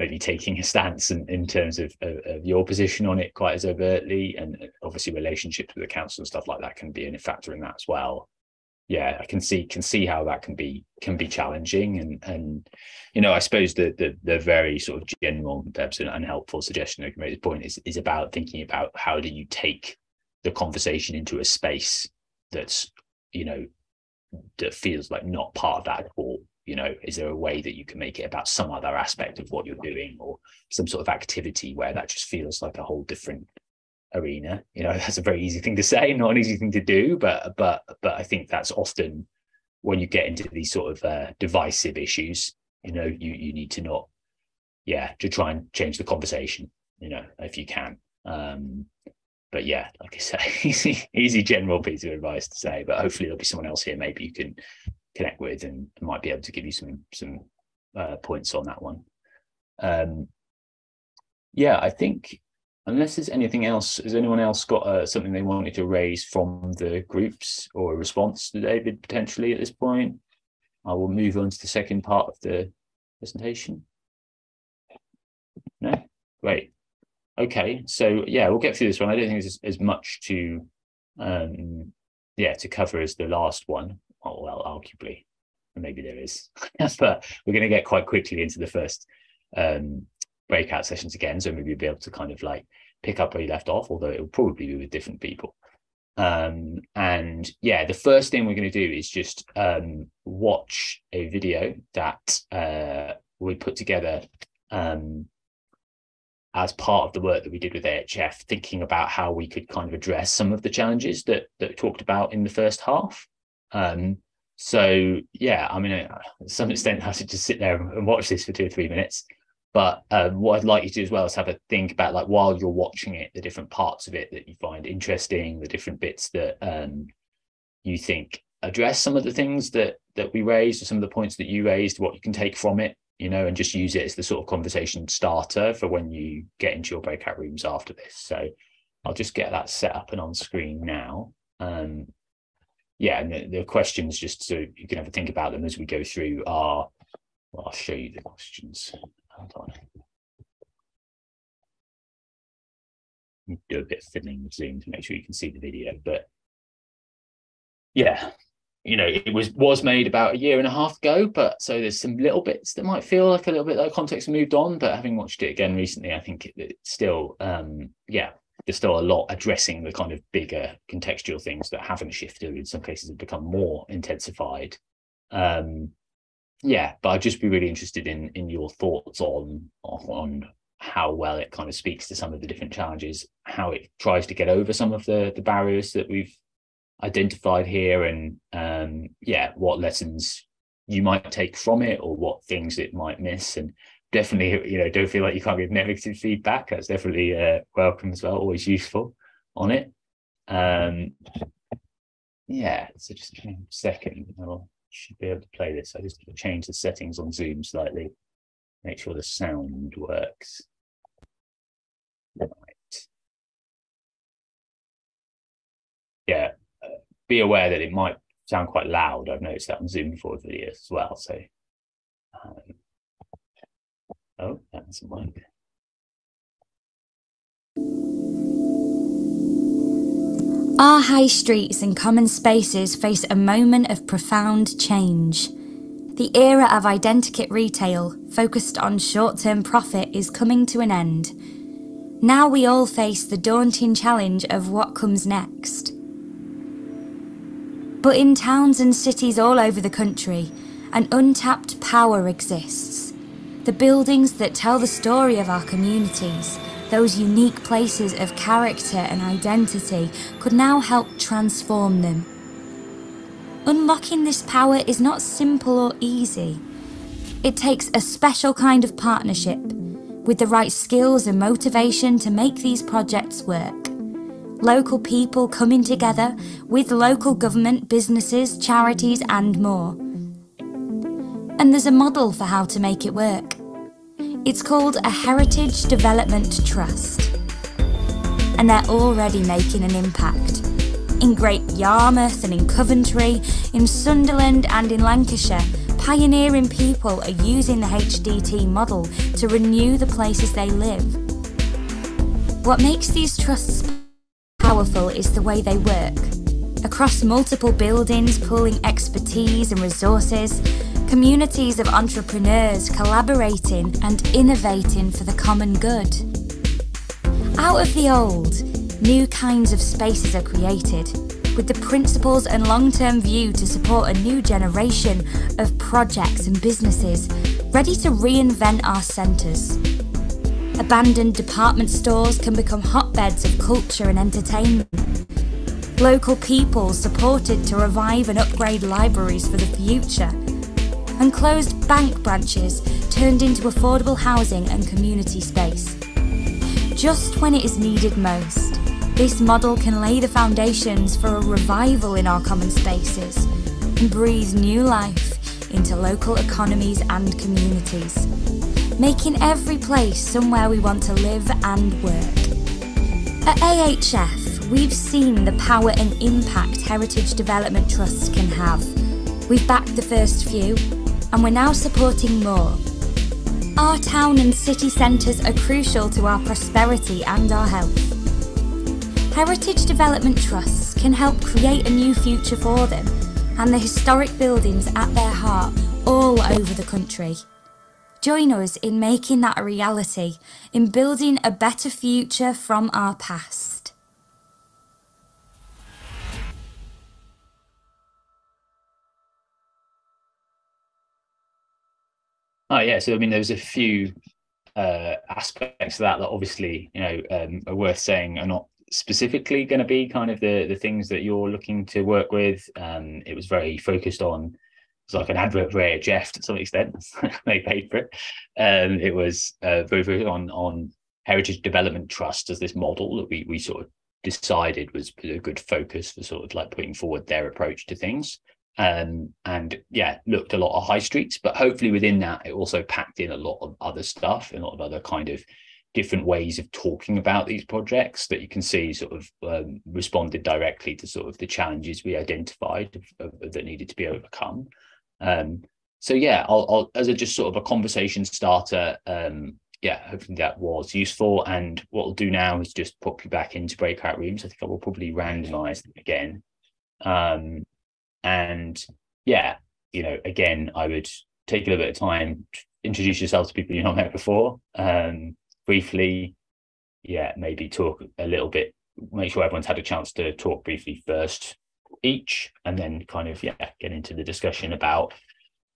maybe taking a stance in, in terms of, of, of, your position on it quite as overtly. And uh, obviously relationships with the council and stuff like that can be a factor in that as well. Yeah i can see can see how that can be can be challenging. And and you know i suppose the the, the very sort of general perhaps an unhelpful suggestion i can make this point is is about thinking about how do you take the conversation into a space that's you know that feels like not part of that at all you know is there a way that you can make it about some other aspect of what you're doing or some sort of activity where that just feels like a whole different arena? You know that's a very easy thing to say not an easy thing to do but but but i think that's often when you get into these sort of uh, divisive issues you know you you need to not yeah to try and change the conversation you know if you can. Um but yeah like i say easy easy general piece of advice to say but hopefully there'll be someone else here. Maybe you can connect with and might be able to give you some some uh, points on that one. Um, yeah, I think unless there's anything else, has anyone else got uh, something they wanted to raise from the groups or a response to David potentially at this point? I will move on to the second part of the presentation. No, Great. Okay, so yeah, we'll get through this one. I don't think there's as, much to, um, yeah, to cover as the last one. Oh, well, arguably, maybe there is, but we're going to get quite quickly into the first um, breakout sessions again. So maybe you'll be able to kind of like pick up where you left off, although it will probably be with different people. Um, and yeah, the first thing we're going to do is just um, watch a video that uh, we put together um, as part of the work that we did with AHF, thinking about how we could kind of address some of the challenges that that talked about in the first half. Um, so yeah, I mean, uh, to some extent, I should just sit there and watch this for two or three minutes. But um, what I'd like you to do as well is have a think about like while you're watching it, the different parts of it that you find interesting, the different bits that um, you think address some of the things that that we raised, or some of the points that you raised, what you can take from it, you know, and just use it as the sort of conversation starter for when you get into your breakout rooms after this. So I'll just get that set up and on screen now. Um, yeah, and the, the questions, just so you can have a think about them as we go through, are well, I'll show you the questions. Hold on. Do a bit of fiddling with Zoom to make sure you can see the video, but yeah, you know, it was was made about a year and a half ago, but so there's some little bits that might feel like a little bit like context moved on. But having watched it again recently, I think it, it's still, um, yeah, there's still a lot addressing the kind of bigger contextual things that haven't shifted. In some cases, have become more intensified. Um, yeah, but I'd just be really interested in in your thoughts on on how well it kind of speaks to some of the different challenges, how it tries to get over some of the the barriers that we've identified here, and um, yeah, what lessons you might take from it or what things it might miss, and definitely you know don't feel like you can't give negative feedback. That's definitely uh, welcome as well, always useful on it. Um, yeah, so just a second. I'll should be able to play this. I just change the settings on Zoom slightly, make sure the sound works. Right. Yeah, uh, be aware that it might sound quite loud. I've noticed that on Zoom before videos as well. So, um, oh, that doesn't work. Our high streets and common spaces face a moment of profound change. The era of identikit retail, focused on short term profit, is coming to an end. Now we all face the daunting challenge of what comes next. But in towns and cities all over the country, an untapped power exists. The buildings that tell the story of our communities those unique places of character and identity could now help transform them. Unlocking this power is not simple or easy. It takes a special kind of partnership with the right skills and motivation to make these projects work. Local people coming together with local government, businesses, charities, and more. And there's a model for how to make it work. It's called a Heritage Development Trust. And they're already making an impact. In Great Yarmouth and in Coventry, in Sunderland and in Lancashire, pioneering people are using the HDT model to renew the places they live. What makes these trusts powerful is the way they work. Across multiple buildings, pooling expertise and resources, communities of entrepreneurs collaborating and innovating for the common good. Out of the old, new kinds of spaces are created, with the principles and long term view to support a new generation of projects and businesses ready to reinvent our centres. Abandoned department stores can become hotbeds of culture and entertainment. Local people supported to revive and upgrade libraries for the future and closed bank branches turned into affordable housing and community space. Just when it is needed most, this model can lay the foundations for a revival in our common spaces and breathe new life into local economies and communities, making every place somewhere we want to live and work. At AHF, we've seen the power and impact heritage development trusts can have. We've backed the first few and we're now supporting more. Our town and city centres are crucial to our prosperity and our health. Heritage Development Trusts can help create a new future for them and the historic buildings at their heart all over the country. Join us in making that a reality, in building a better future from our past. Oh yeah, so I mean, there's a few uh, aspects of that that obviously you know um, are worth saying are not specifically going to be kind of the the things that you're looking to work with. Um, it was very focused on it's like an advert for AHF to some extent. they paid for it. Um, it was uh, very very on on Heritage Development Trust as this model that we we sort of decided was a good focus for sort of like putting forward their approach to things. Um, and yeah, looked a lot of high streets, but hopefully within that, it also packed in a lot of other stuff a lot of other kind of different ways of talking about these projects that you can see sort of um, responded directly to sort of the challenges we identified that needed to be overcome. Um, so yeah, I'll, I'll, as a just sort of a conversation starter. Um, yeah, hopefully that was useful. And what we'll do now is just pop you back into breakout rooms. I think I will probably randomize them again. Um, and yeah, you know, again, I would take a little bit of time, introduce yourself to people you've not met before. Um, briefly, yeah, maybe talk a little bit, make sure everyone's had a chance to talk briefly first each, and then kind of, yeah, get into the discussion about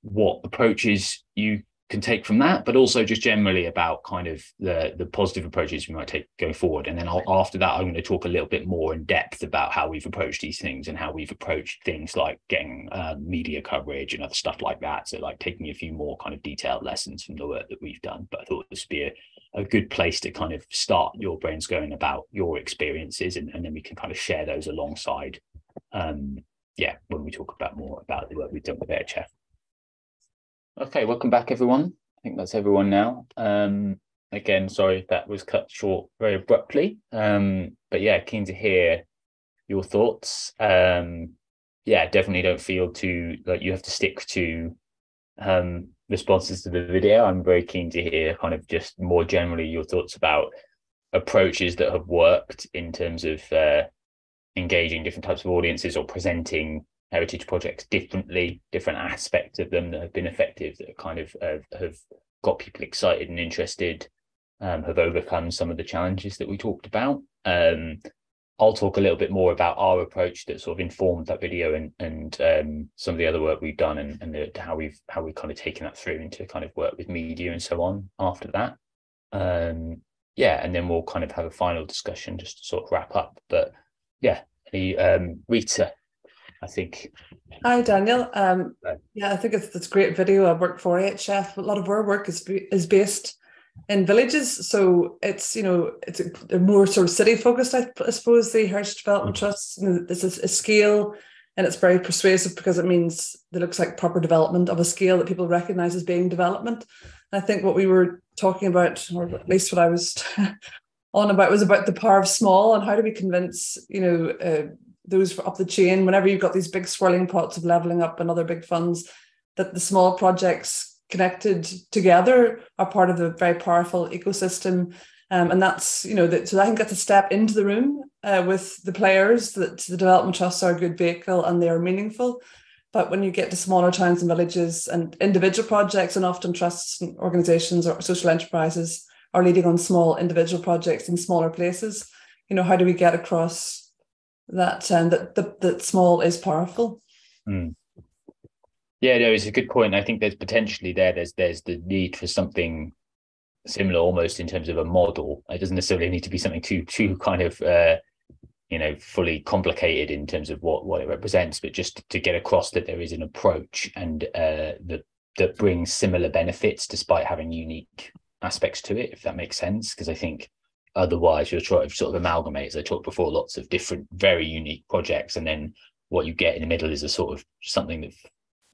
what approaches you can take from that, but also just generally about kind of the the positive approaches we might take going forward. And then I'll, after that, I'm going to talk a little bit more in depth about how we've approached these things and how we've approached things like getting uh, media coverage and other stuff like that. So like taking a few more kind of detailed lessons from the work that we've done. But I thought this would be a, a good place to kind of start your brains going about your experiences, and, and then we can kind of share those alongside. Um, yeah, when we talk about more about the work we've done with AHF. Okay, welcome back, everyone. I think that's everyone now. Um, again, sorry that was cut short very abruptly. Um, but yeah, keen to hear your thoughts. Um, yeah, definitely don't feel too like you have to stick to um, responses to the video. I'm very keen to hear kind of just more generally your thoughts about approaches that have worked in terms of uh, engaging different types of audiences or presenting heritage projects differently, different aspects of them that have been effective, that kind of uh, have got people excited and interested, um, have overcome some of the challenges that we talked about. Um, I'll talk a little bit more about our approach that sort of informed that video and and um, some of the other work we've done and, and the, how we've how we've kind of taken that through into kind of work with media and so on after that. Um, yeah, and then we'll kind of have a final discussion just to sort of wrap up. But yeah, the um, Rita, I think. Hi, Daniel. Um, yeah, I think it's, it's a great video. I work for AHF. A lot of our work is is based in villages, so it's you know it's a, more sort of city focused. I, I suppose the Heritage Development mm-hmm. Trust. You know, this is a scale, and it's very persuasive because it means it looks like proper development of a scale that people recognise as being development. And I think what we were talking about, or at least what I was on about, was about the power of small and how do we convince you know. Uh, those up the chain, whenever you've got these big swirling pots of leveling up and other big funds, that the small projects connected together are part of a very powerful ecosystem. Um, and that's, you know, that, so I think that's a step into the room uh, with the players that the development trusts are a good vehicle and they are meaningful. But when you get to smaller towns and villages and individual projects, and often trusts and organizations or social enterprises are leading on small individual projects in smaller places, you know, how do we get across that um, that, that that small is powerful. Mm. Yeah, no, it's a good point. I think there's potentially there. There's there's the need for something similar, almost in terms of a model. It doesn't necessarily need to be something too too kind of uh, you know fully complicated in terms of what what it represents, but just to get across that there is an approach and uh, that that brings similar benefits despite having unique aspects to it. If that makes sense, because I think Otherwise, you're trying to sort of amalgamate, as I talked before, lots of different, very unique projects. And then what you get in the middle is a sort of something that's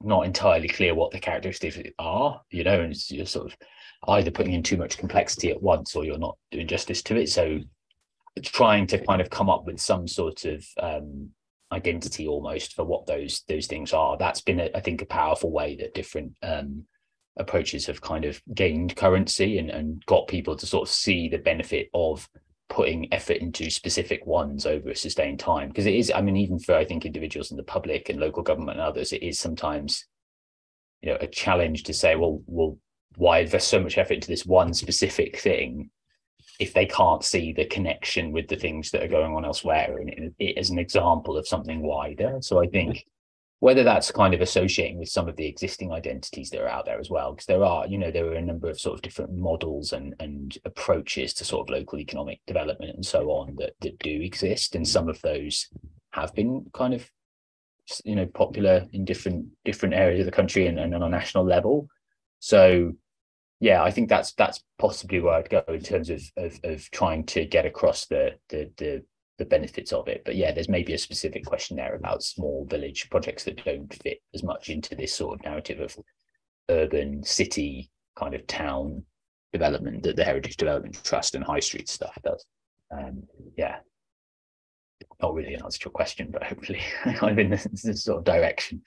not entirely clear what the characteristics are, you know, and you're sort of either putting in too much complexity at once or you're not doing justice to it. So trying to kind of come up with some sort of um, identity almost for what those those things are. That's been, a, I think, a powerful way that different um, approaches have kind of gained currency and, and got people to sort of see the benefit of putting effort into specific ones over a sustained time. Because it is i mean even for i think individuals in the public and local government and others it is sometimes you know a challenge to say well well why invest so much effort into this one specific thing if they can't see the connection with the things that are going on elsewhere? And it, it as an example of something wider. So i think whether that's kind of associating with some of the existing identities that are out there as well because there are you know there are a number of sort of different models and and approaches to sort of local economic development and so on that that do exist. And some of those have been kind of you know popular in different different areas of the country and, and on a national level. So yeah i think that's that's possibly where i'd go in terms of of, of trying to get across the the the the benefits of it. But yeah, there's maybe a specific question there about small village projects that don't fit as much into this sort of narrative of urban city kind of town development that the Heritage Development Trust and High Street stuff does. Um, yeah, not really an answer to your question, but hopefully kind of in this, this sort of direction.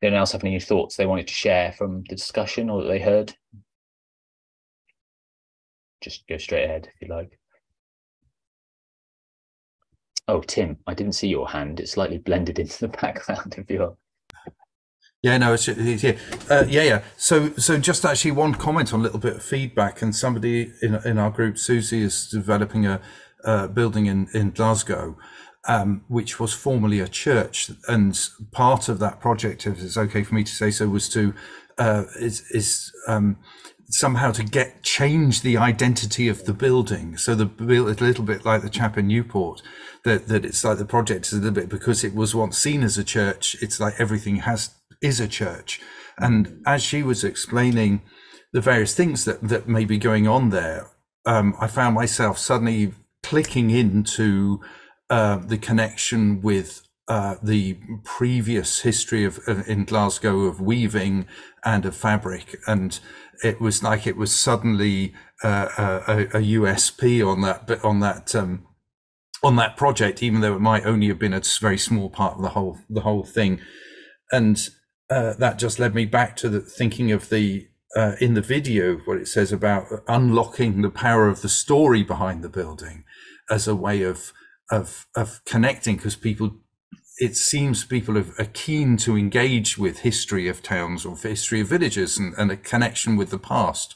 Anyone else have any thoughts they wanted to share from the discussion or that they heard? Just go straight ahead if you like. Oh, Tim, I didn't see your hand. It's slightly blended into the background of your. Yeah, no, it's, it's yeah, uh, yeah, yeah. So, so just actually one comment on a little bit of feedback, and somebody in in our group, Susie, is developing a, a building in in Glasgow, um, which was formerly a church, and part of that project, if it's okay for me to say so, was to uh, is is um, somehow to get change the identity of the building. So the build a little bit like the chap in Newport that that it's like the project is a little bit because it was once seen as a church. It's like everything has is a church, and as she was explaining the various things that that may be going on there, um, I found myself suddenly clicking into uh, the connection with uh, the previous history of, of, in Glasgow of weaving and of fabric, and it was like it was suddenly uh, a, a, USP on that, on that um, on that project, even though it might only have been a very small part of the whole the whole thing, and uh, that just led me back to the thinking of the uh, in the video what it says about unlocking the power of the story behind the building as a way of of of connecting because people it seems people are, keen to engage with history of towns or history of villages and, and a connection with the past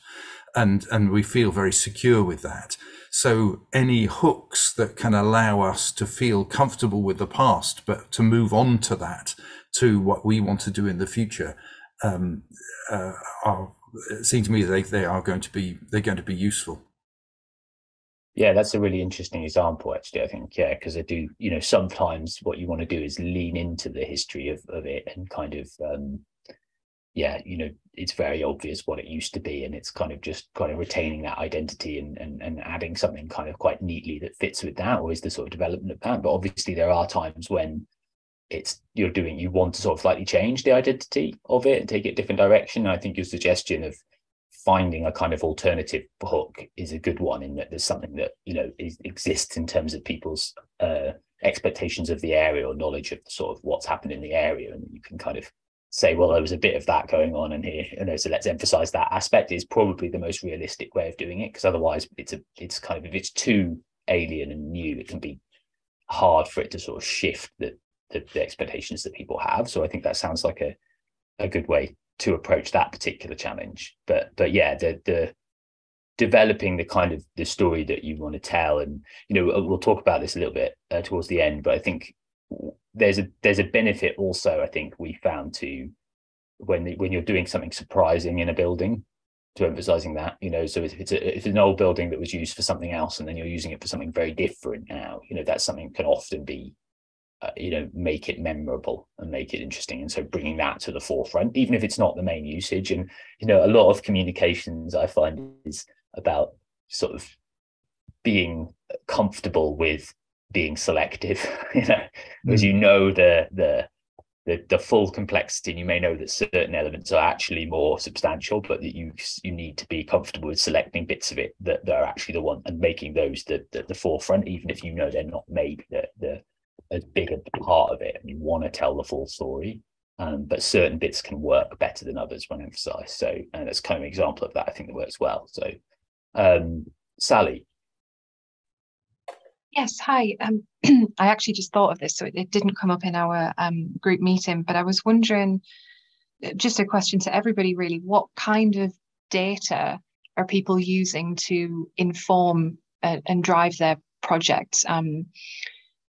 and and we feel very secure with that so any hooks that can allow us to feel comfortable with the past, but to move on to that, to what we want to do in the future, um, uh, are, it seems to me they, they are going to be they're going to be useful. Yeah, that's a really interesting example, actually. I think, yeah, because I do, you know, sometimes what you want to do is lean into the history of, of it and kind of um, yeah, you know, it's very obvious what it used to be, and it's kind of just kind of retaining that identity and and, and adding something kind of quite neatly that fits with that, or is the sort of development of that. But obviously, there are times when it's you're doing you want to sort of slightly change the identity of it and take it a different direction. And I think your suggestion of finding a kind of alternative hook is a good one in that there's something that you know is, exists in terms of people's uh, expectations of the area or knowledge of sort of what's happened in the area, and you can kind of say, well, there was a bit of that going on in here, you know, so let's emphasize that aspect is probably the most realistic way of doing it because otherwise it's a it's kind of if it's too alien and new, it can be hard for it to sort of shift the, the, the expectations that people have. So I think that sounds like a a good way to approach that particular challenge. But but yeah, the the developing the kind of the story that you want to tell and you know we'll talk about this a little bit uh, towards the end but i think there's a there's a benefit also I think we found to when when you're doing something surprising in a building to emphasizing that you know so if it's a, if it's an old building that was used for something else and then you're using it for something very different now you know that's something can often be uh, you know make it memorable and make it interesting and so bringing that to the forefront even if it's not the main usage and you know a lot of communications i find is about sort of being comfortable with being selective, you know, because you mm. know the the the the full complexity and you may know that certain elements are actually more substantial but that you you need to be comfortable with selecting bits of it that, that are actually the one and making those the, the, the forefront even if you know they're not maybe the the as big a part of it and you want to tell the full story Um, but certain bits can work better than others when emphasized. So, and that's kind of an example of that. I think that works well. So, um, Sally. Yes, hi. Um, I actually just thought of this, so it, it didn't come up in our um, group meeting, but I was wondering, uh, just a question to everybody really, what kind of data are people using to inform uh, and drive their projects? Um,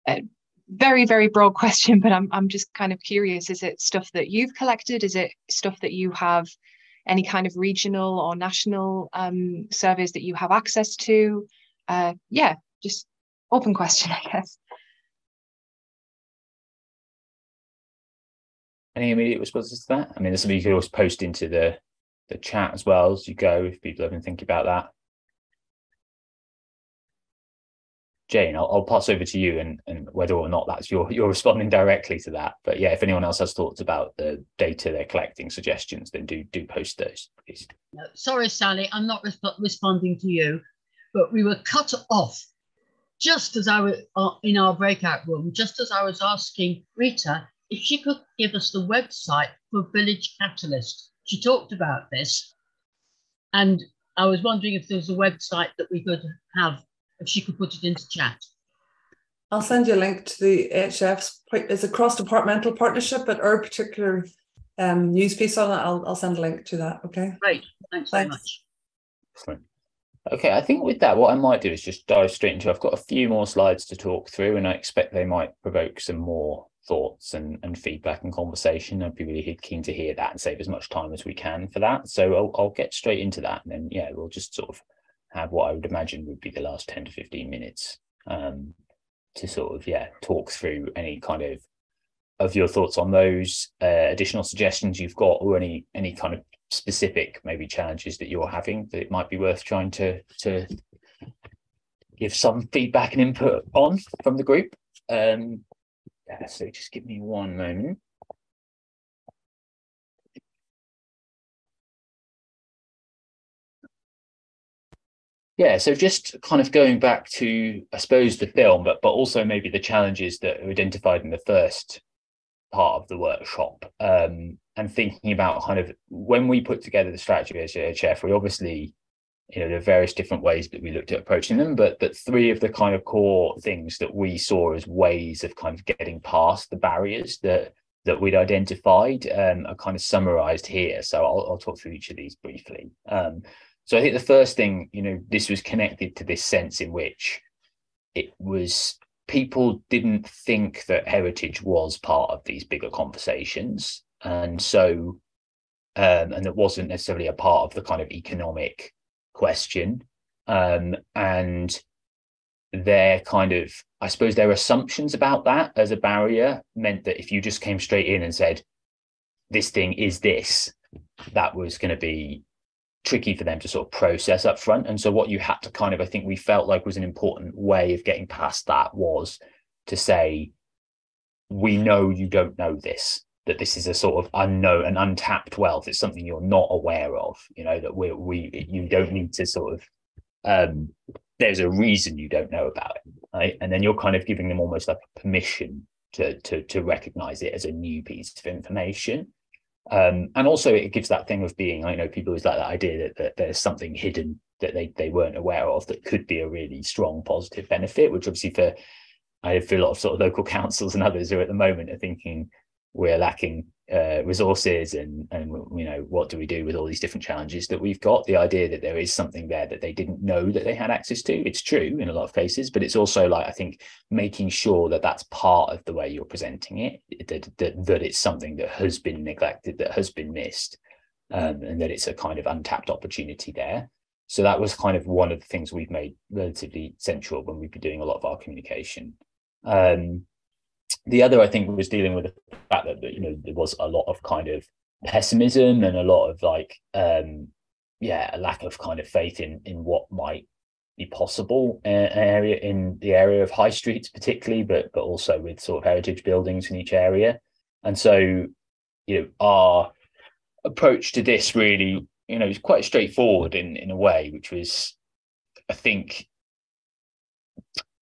uh, very very broad question but I'm, I'm just kind of curious is it stuff that you've collected? Is it stuff that you have any kind of regional or national um, surveys that you have access to? Uh, yeah just open question i guess. Any immediate responses to that? I mean this something you could always post into the the chat as well as you go if people have been thinking about that Jane, I'll, I'll, pass over to you and, and whether or not that's your you're responding directly to that. But yeah, if anyone else has thoughts about the data they're collecting, suggestions, then do do post those, please. No, sorry, Sally, I'm not resp- responding to you, but we were cut off just as I was uh, in our breakout room, just as I was asking Rita if she could give us the website for Village Catalyst. She talked about this, and I was wondering if there was a website that we could have if she could put it into chat. I'll send you a link to the HF's. It's a cross-departmental partnership, but our particular um, news piece on it, I'll, I'll send a link to that. Okay. Great. Thanks, Thanks. very much. Excellent. Okay, I think with that, what I might do is just dive straight into. I've got a few more slides to talk through, and I expect they might provoke some more thoughts and, and feedback and conversation. I'd be really keen to hear that and save as much time as we can for that. So I'll, I'll get straight into that, and then yeah, we'll just sort of have what I would imagine would be the last 10 to 15 minutes um, to sort of, yeah, talk through any kind of of your thoughts on those uh, additional suggestions you've got or any any kind of specific maybe challenges that you're having that it might be worth trying to to give some feedback and input on from the group. Um yeah, so just give me one moment Yeah, so just kind of going back to, I suppose, the film, but but also maybe the challenges that are identified in the first part of the workshop, um, and thinking about kind of when we put together the strategy as AHF, we obviously, you know, there are various different ways that we looked at approaching them, but but three of the kind of core things that we saw as ways of kind of getting past the barriers that that we'd identified um, are kind of summarized here. So I'll, I'll talk through each of these briefly. Um, so I think the first thing, you know, this was connected to this sense in which it was people didn't think that heritage was part of these bigger conversations. And so, um, and it wasn't necessarily a part of the kind of economic question. Um, and their kind of, I suppose, their assumptions about that as a barrier meant that if you just came straight in and said, this thing is this, that was going to be tricky for them to sort of process up front. And so what you had to kind of, I think we felt like was an important way of getting past that was to say, we know you don't know this, that this is a sort of unknown and untapped wealth. It's something you're not aware of, you know, that we we you don't need to sort of um there's a reason you don't know about it. Right. And then you're kind of giving them almost like permission to to to recognize it as a new piece of information. Um, and also it gives that thing of being, I know people who's like that idea that, that there's something hidden that they, they weren't aware of that could be a really strong positive benefit, which obviously for I feel a lot of sort of local councils and others who at the moment are thinking we're lacking uh, resources and and you know what do we do with all these different challenges that we've got? The idea that there is something there that they didn't know that they had access to it's true in a lot of cases but it's also like i think making sure that that's part of the way you're presenting it that that, that it's something that has been neglected that has been missed um, and that it's a kind of untapped opportunity there. So that was kind of one of the things we've made relatively central when we've been doing a lot of our communication. Um, the other I think was dealing with the fact that, you know there was a lot of kind of pessimism and a lot of like um yeah a lack of kind of faith in in what might be possible uh, area in the area of high streets particularly but but also with sort of heritage buildings in each area. And so you know our approach to this really you know is quite straightforward in in a way which was i think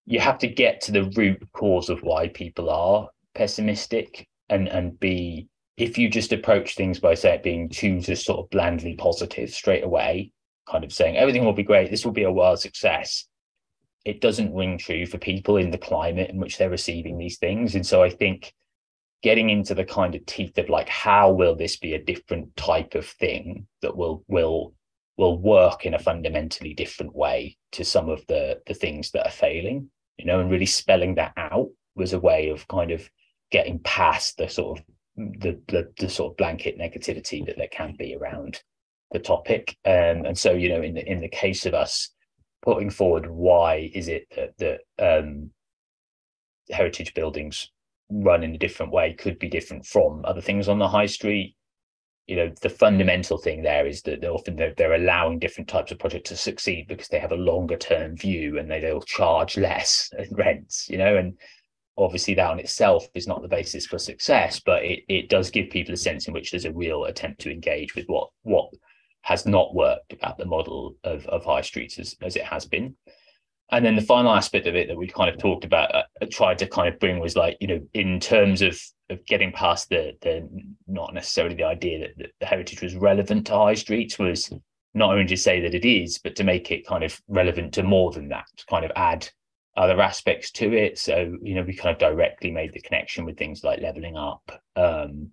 you have to get to the root cause of why people are pessimistic and and be if you just approach things by say being too just sort of blandly positive straight away, kind of saying everything will be great, this will be a world success, it doesn't ring true for people in the climate in which they're receiving these things. And so I think getting into the kind of teeth of like how will this be a different type of thing that will will will work in a fundamentally different way to some of the the things that are failing you know and really spelling that out was a way of kind of getting past the sort of the, the, the sort of blanket negativity that there can be around the topic. Um, and so, you know, in the in the case of us putting forward why is it that that um, heritage buildings run in a different way could be different from other things on the high street. You know, the fundamental thing there is that they're often they're, they're allowing different types of projects to succeed because they have a longer term view and they, they'll charge less rents, you know, and obviously that on itself is not the basis for success, but it, it does give people a sense in which there's a real attempt to engage with what what has not worked about the model of, of high streets as, as it has been. And then the final aspect of it that we kind of talked about, uh, tried to kind of bring was like, you know, in terms of, of getting past the, the not necessarily the idea that, the heritage was relevant to high streets was not only to say that it is, but to make it kind of relevant to more than that, to kind of add other aspects to it. So, you know, we kind of directly made the connection with things like leveling up, um,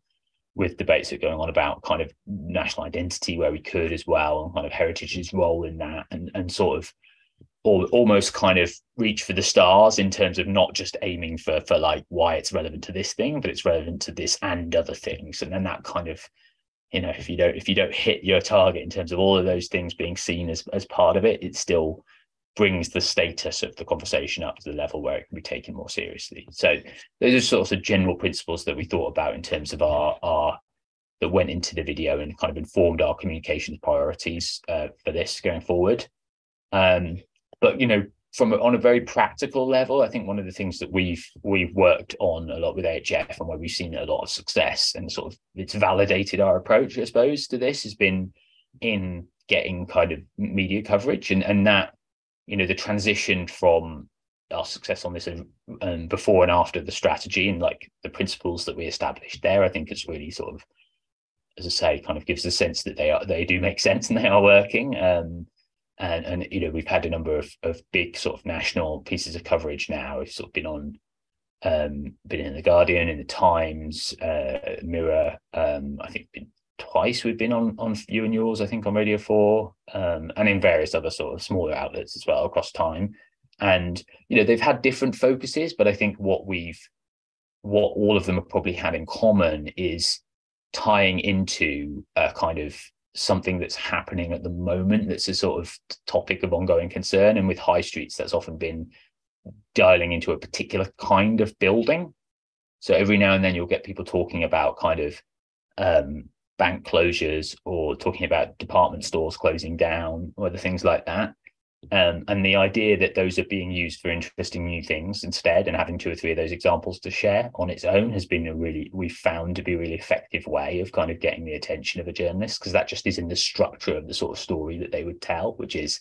with debates that are going on about kind of national identity where we could as well, and kind of heritage's role in that, and and sort of or almost kind of reach for the stars in terms of not just aiming for for like why it's relevant to this thing, but it's relevant to this and other things. And then that kind of, you know, if you don't if you don't hit your target in terms of all of those things being seen as as part of it, it still brings the status of the conversation up to the level where it can be taken more seriously. So those are sorts of general principles that we thought about in terms of our our that went into the video and kind of informed our communications priorities uh, for this going forward. Um, but you know, from on a very practical level, I think one of the things that we've we've worked on a lot with AHF and where we've seen a lot of success and sort of it's validated our approach, I suppose, to this has been in getting kind of media coverage and and that you know the transition from our success on this and before and after the strategy and like the principles that we established there i think it's really sort of as i say kind of gives the sense that they are they do make sense and they are working. Um, and and you know we've had a number of, of big sort of national pieces of coverage now. We've sort of been on um, been in the guardian in the times uh, mirror um, i think twice we've been on on you and yours i think on radio 4 um, and in various other sort of smaller outlets as well across time. And you know they've had different focuses but i think what we've what all of them have probably had in common is tying into a kind of something that's happening at the moment that's a sort of topic of ongoing concern and with high streets that's often been dialing into a particular kind of building so every now and then you'll get people talking about kind of um, bank closures or talking about department stores closing down or other things like that. Um, and the idea that those are being used for interesting new things instead and having two or three of those examples to share on its own has been a really we've found to be a really effective way of kind of getting the attention of a journalist because that just is in the structure of the sort of story that they would tell which is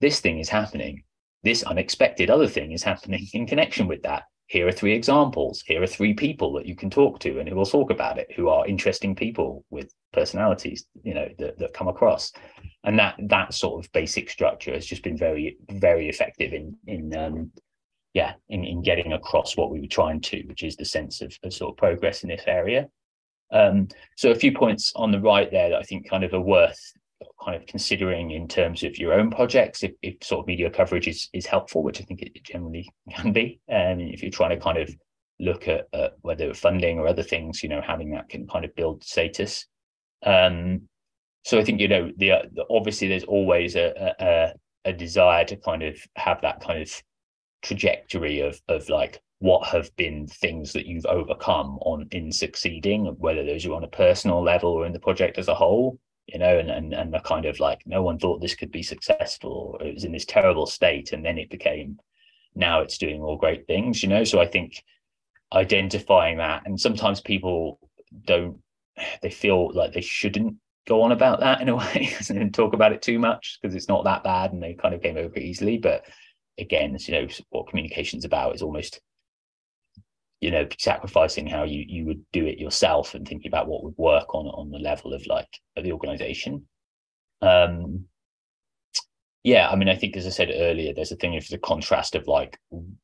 this thing is happening this unexpected other thing is happening in connection with that here are three examples. Here are three people that you can talk to and who will talk about it, who are interesting people with personalities, you know, that, that come across. And that that sort of basic structure has just been very, very effective in in um, yeah, in, in getting across what we were trying to, which is the sense of, of sort of progress in this area. Um, so a few points on the right there that I think kind of are worth kind of considering in terms of your own projects if, if sort of media coverage is is helpful which i think it generally can be and um, if you're trying to kind of look at uh, whether funding or other things you know having that can kind of build status um so i think you know the, uh, the obviously there's always a, a a desire to kind of have that kind of trajectory of of like what have been things that you've overcome on in succeeding whether those are on a personal level or in the project as a whole you know, and and and the kind of like no one thought this could be successful. It was in this terrible state, and then it became now it's doing all great things, you know. So I think identifying that, and sometimes people don't, they feel like they shouldn't go on about that in a way and talk about it too much because it's not that bad, and they kind of came over easily. But again, you know, what communication's about is almost you know sacrificing how you you would do it yourself and thinking about what would work on on the level of like of the organization um yeah i mean i think as i said earlier there's a thing of the contrast of like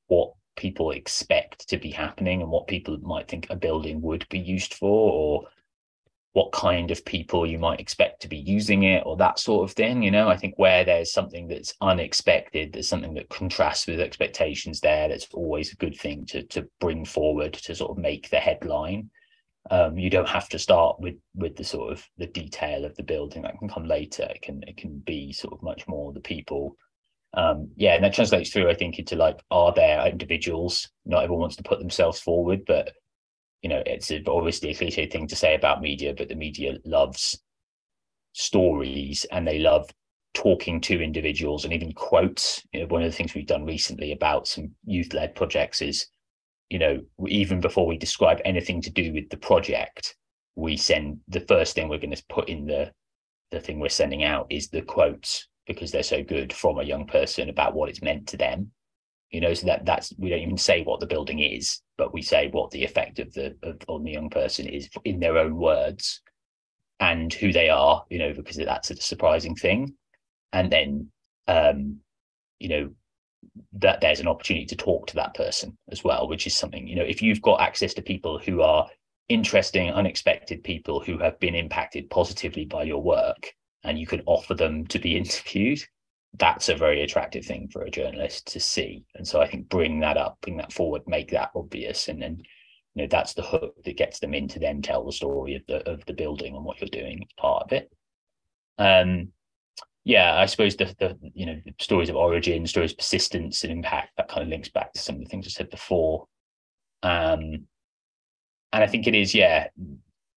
what people expect to be happening and what people might think a building would be used for or what kind of people you might expect to be using it or that sort of thing you know? I think where there's something that's unexpected there's something that contrasts with expectations there that's always a good thing to to bring forward to sort of make the headline. Um, you don't have to start with with the sort of the detail of the building that can come later it can it can be sort of much more the people. Um, yeah and that translates through i think into like are there individuals? Not everyone wants to put themselves forward but you know, it's obviously a cliche thing to say about media, but the media loves stories and they love talking to individuals and even quotes. You know, one of the things we've done recently about some youth led projects is, you know, even before we describe anything to do with the project, we send the first thing we're going to put in the the thing we're sending out is the quotes because they're so good from a young person about what it's meant to them you know so that that's we don't even say what the building is but we say what the effect of the of, on the young person is in their own words and who they are you know because that's a surprising thing. And then um you know that there's an opportunity to talk to that person as well which is something you know if you've got access to people who are interesting unexpected people who have been impacted positively by your work and you can offer them to be interviewed that's a very attractive thing for a journalist to see. And so I think bring that up, bring that forward, make that obvious, and then you know that's the hook that gets them in to then tell the story of the of the building and what you're doing as part of it. Um, yeah, I suppose the the you know stories of origin, stories of persistence and impact that kind of links back to some of the things I said before. Um, and I think it is yeah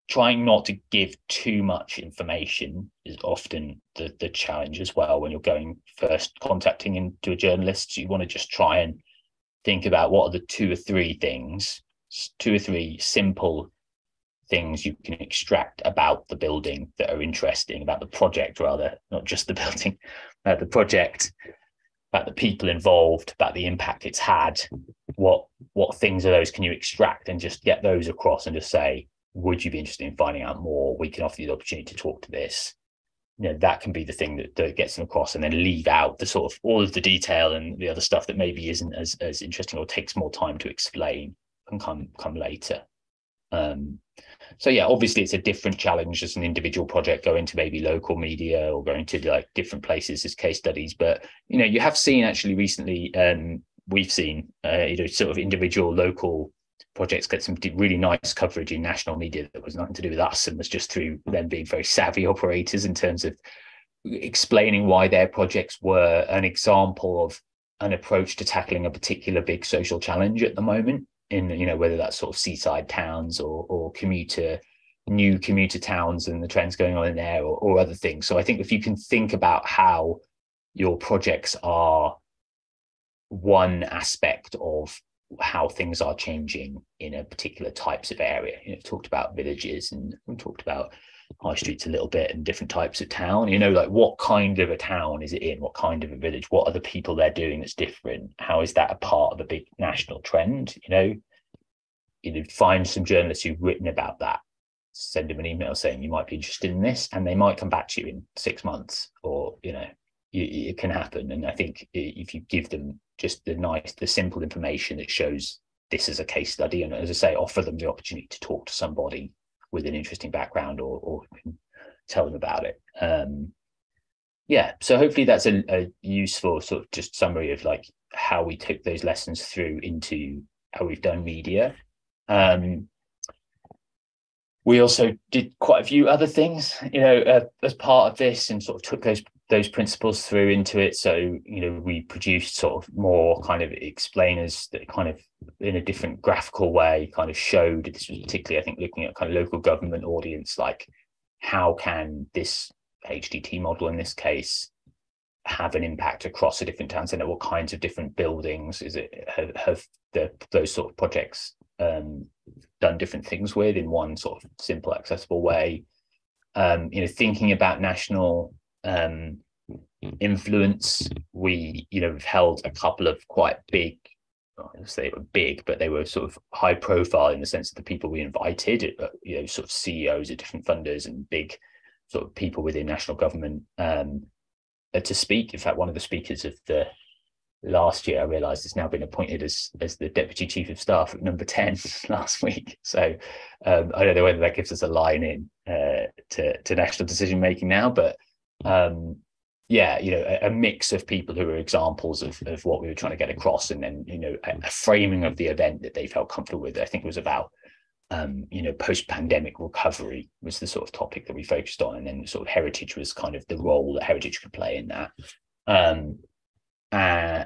trying not to give too much information is often the, the challenge as well. When you're going first contacting into a journalist you want to just try and think about what are the two or three things two or three simple things you can extract about the building that are interesting about the project rather not just the building about the project about the people involved about the impact it's had. What what things are those can you extract and just get those across and just say would you be interested in finding out more? We can offer you the opportunity to talk to this. You know, that can be the thing that, that gets them across and then leave out the sort of all of the detail and the other stuff that maybe isn't as, as interesting or takes more time to explain and come come later. Um, so yeah, obviously it's a different challenge as an individual project going to maybe local media or going to like different places as case studies. But you know, you have seen actually recently, um, we've seen uh, you know sort of individual local projects get some really nice coverage in national media that was nothing to do with us and was just through them being very savvy operators in terms of explaining why their projects were an example of an approach to tackling a particular big social challenge at the moment in you know whether that's sort of seaside towns or or commuter new commuter towns and the trends going on in there or, or other things. So i think if you can think about how your projects are one aspect of how things are changing in a particular types of area. You know, talked about villages and we talked about high streets a little bit and different types of town. You know, like what kind of a town is it in? What kind of a village? What are the people they're doing that's different? How is that a part of a big national trend? You know, you know, find some journalists who've written about that. Send them an email saying you might be interested in this, and they might come back to you in six months, or you know, it can happen. And I think if you give them just the nice, the simple information that shows this is a case study, and as I say, offer them the opportunity to talk to somebody with an interesting background or, or tell them about it. Um, yeah, so hopefully that's a, a useful sort of just summary of like how we took those lessons through into how we've done media. Um, we also did quite a few other things, you know, uh, as part of this, and sort of took those those principles through into it. So, you know, we produced sort of more kind of explainers that kind of in a different graphical way kind of showed this was particularly, I think, looking at kind of local government audience, like how can this HDT model in this case have an impact across a different town center? What kinds of different buildings is it have, have the those sort of projects um, done different things with in one sort of simple, accessible way? Um, you know, thinking about national um, influence. We, you know, have held a couple of quite big say were big, but they were sort of high profile in the sense of the people we invited, uh, you know, sort of CEOs of different funders and big sort of people within national government um, uh, to speak. In fact, one of the speakers of the last year, I realised has now been appointed as as the deputy chief of staff at number ten last week. So um, I don't know whether that gives us a line in uh, to to national decision making now, but um, yeah, you know, a, a, mix of people who are examples of, of what we were trying to get across, and then you know, a, a framing of the event that they felt comfortable with. I think it was about um, you know, post-pandemic recovery was the sort of topic that we focused on, and then sort of heritage was kind of the role that heritage could play in that. Um, uh,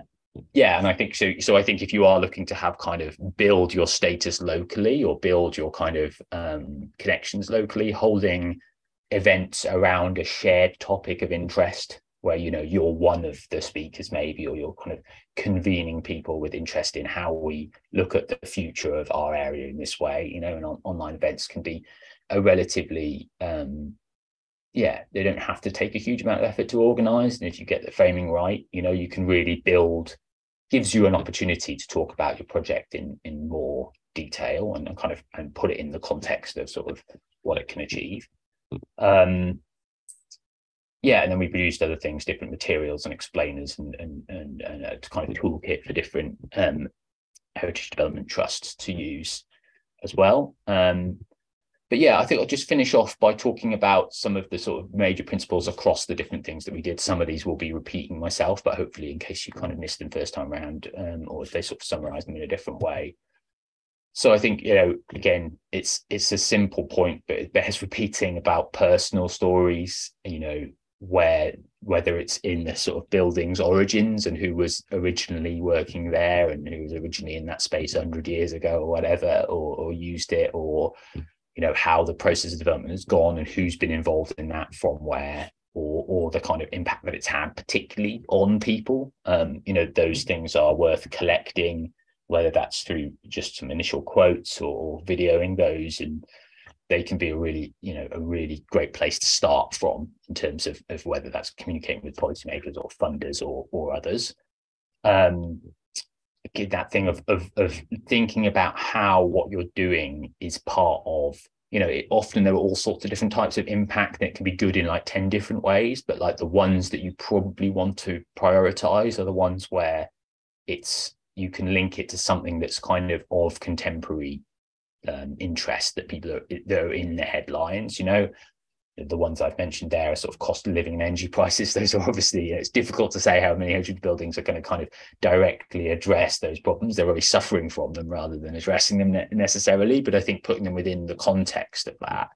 yeah, and I think so. So I think if you are looking to have kind of build your status locally or build your kind of um, connections locally, holding events around a shared topic of interest where you know you're one of the speakers maybe or you're kind of convening people with interest in how we look at the future of our area in this way you know and on, online events can be a relatively um yeah they don't have to take a huge amount of effort to organize and if you get the framing right you know you can really build gives you an opportunity to talk about your project in in more detail and, kind of and put it in the context of sort of what it can achieve um yeah, and then we produced other things, different materials and explainers and and and, and a kind of toolkit for different um, heritage development trusts to use as well. Um, but yeah, I think I'll just finish off by talking about some of the sort of major principles across the different things that we did. Some of these will be repeating myself, but hopefully in case you kind of missed them first time around, um, or if they sort of summarize them in a different way. So I think, you know, again, it's it's a simple point, but it bears repeating about personal stories, you know, where whether it's in the sort of building's origins and who was originally working there and who was originally in that space 100 years ago or whatever or, or used it or you know how the process of development has gone and who's been involved in that from where or or the kind of impact that it's had particularly on people um you know those things are worth collecting whether that's through just some initial quotes or videoing those and they can be a really, you know, a really great place to start from in terms of, of whether that's communicating with policymakers or funders or or others. Um, that thing of, of of thinking about how what you're doing is part of you know it, often there are all sorts of different types of impact that can be good in like 10 different ways but like the ones that you probably want to prioritize are the ones where it's you can link it to something that's kind of of contemporary um, interest that people are that are in the headlines. You know, the ones I've mentioned there are sort of cost of living and energy prices. Those are obviously it's difficult to say how many heritage buildings are going to kind of directly address those problems. They're already suffering from them rather than addressing them necessarily. But I think putting them within the context of that,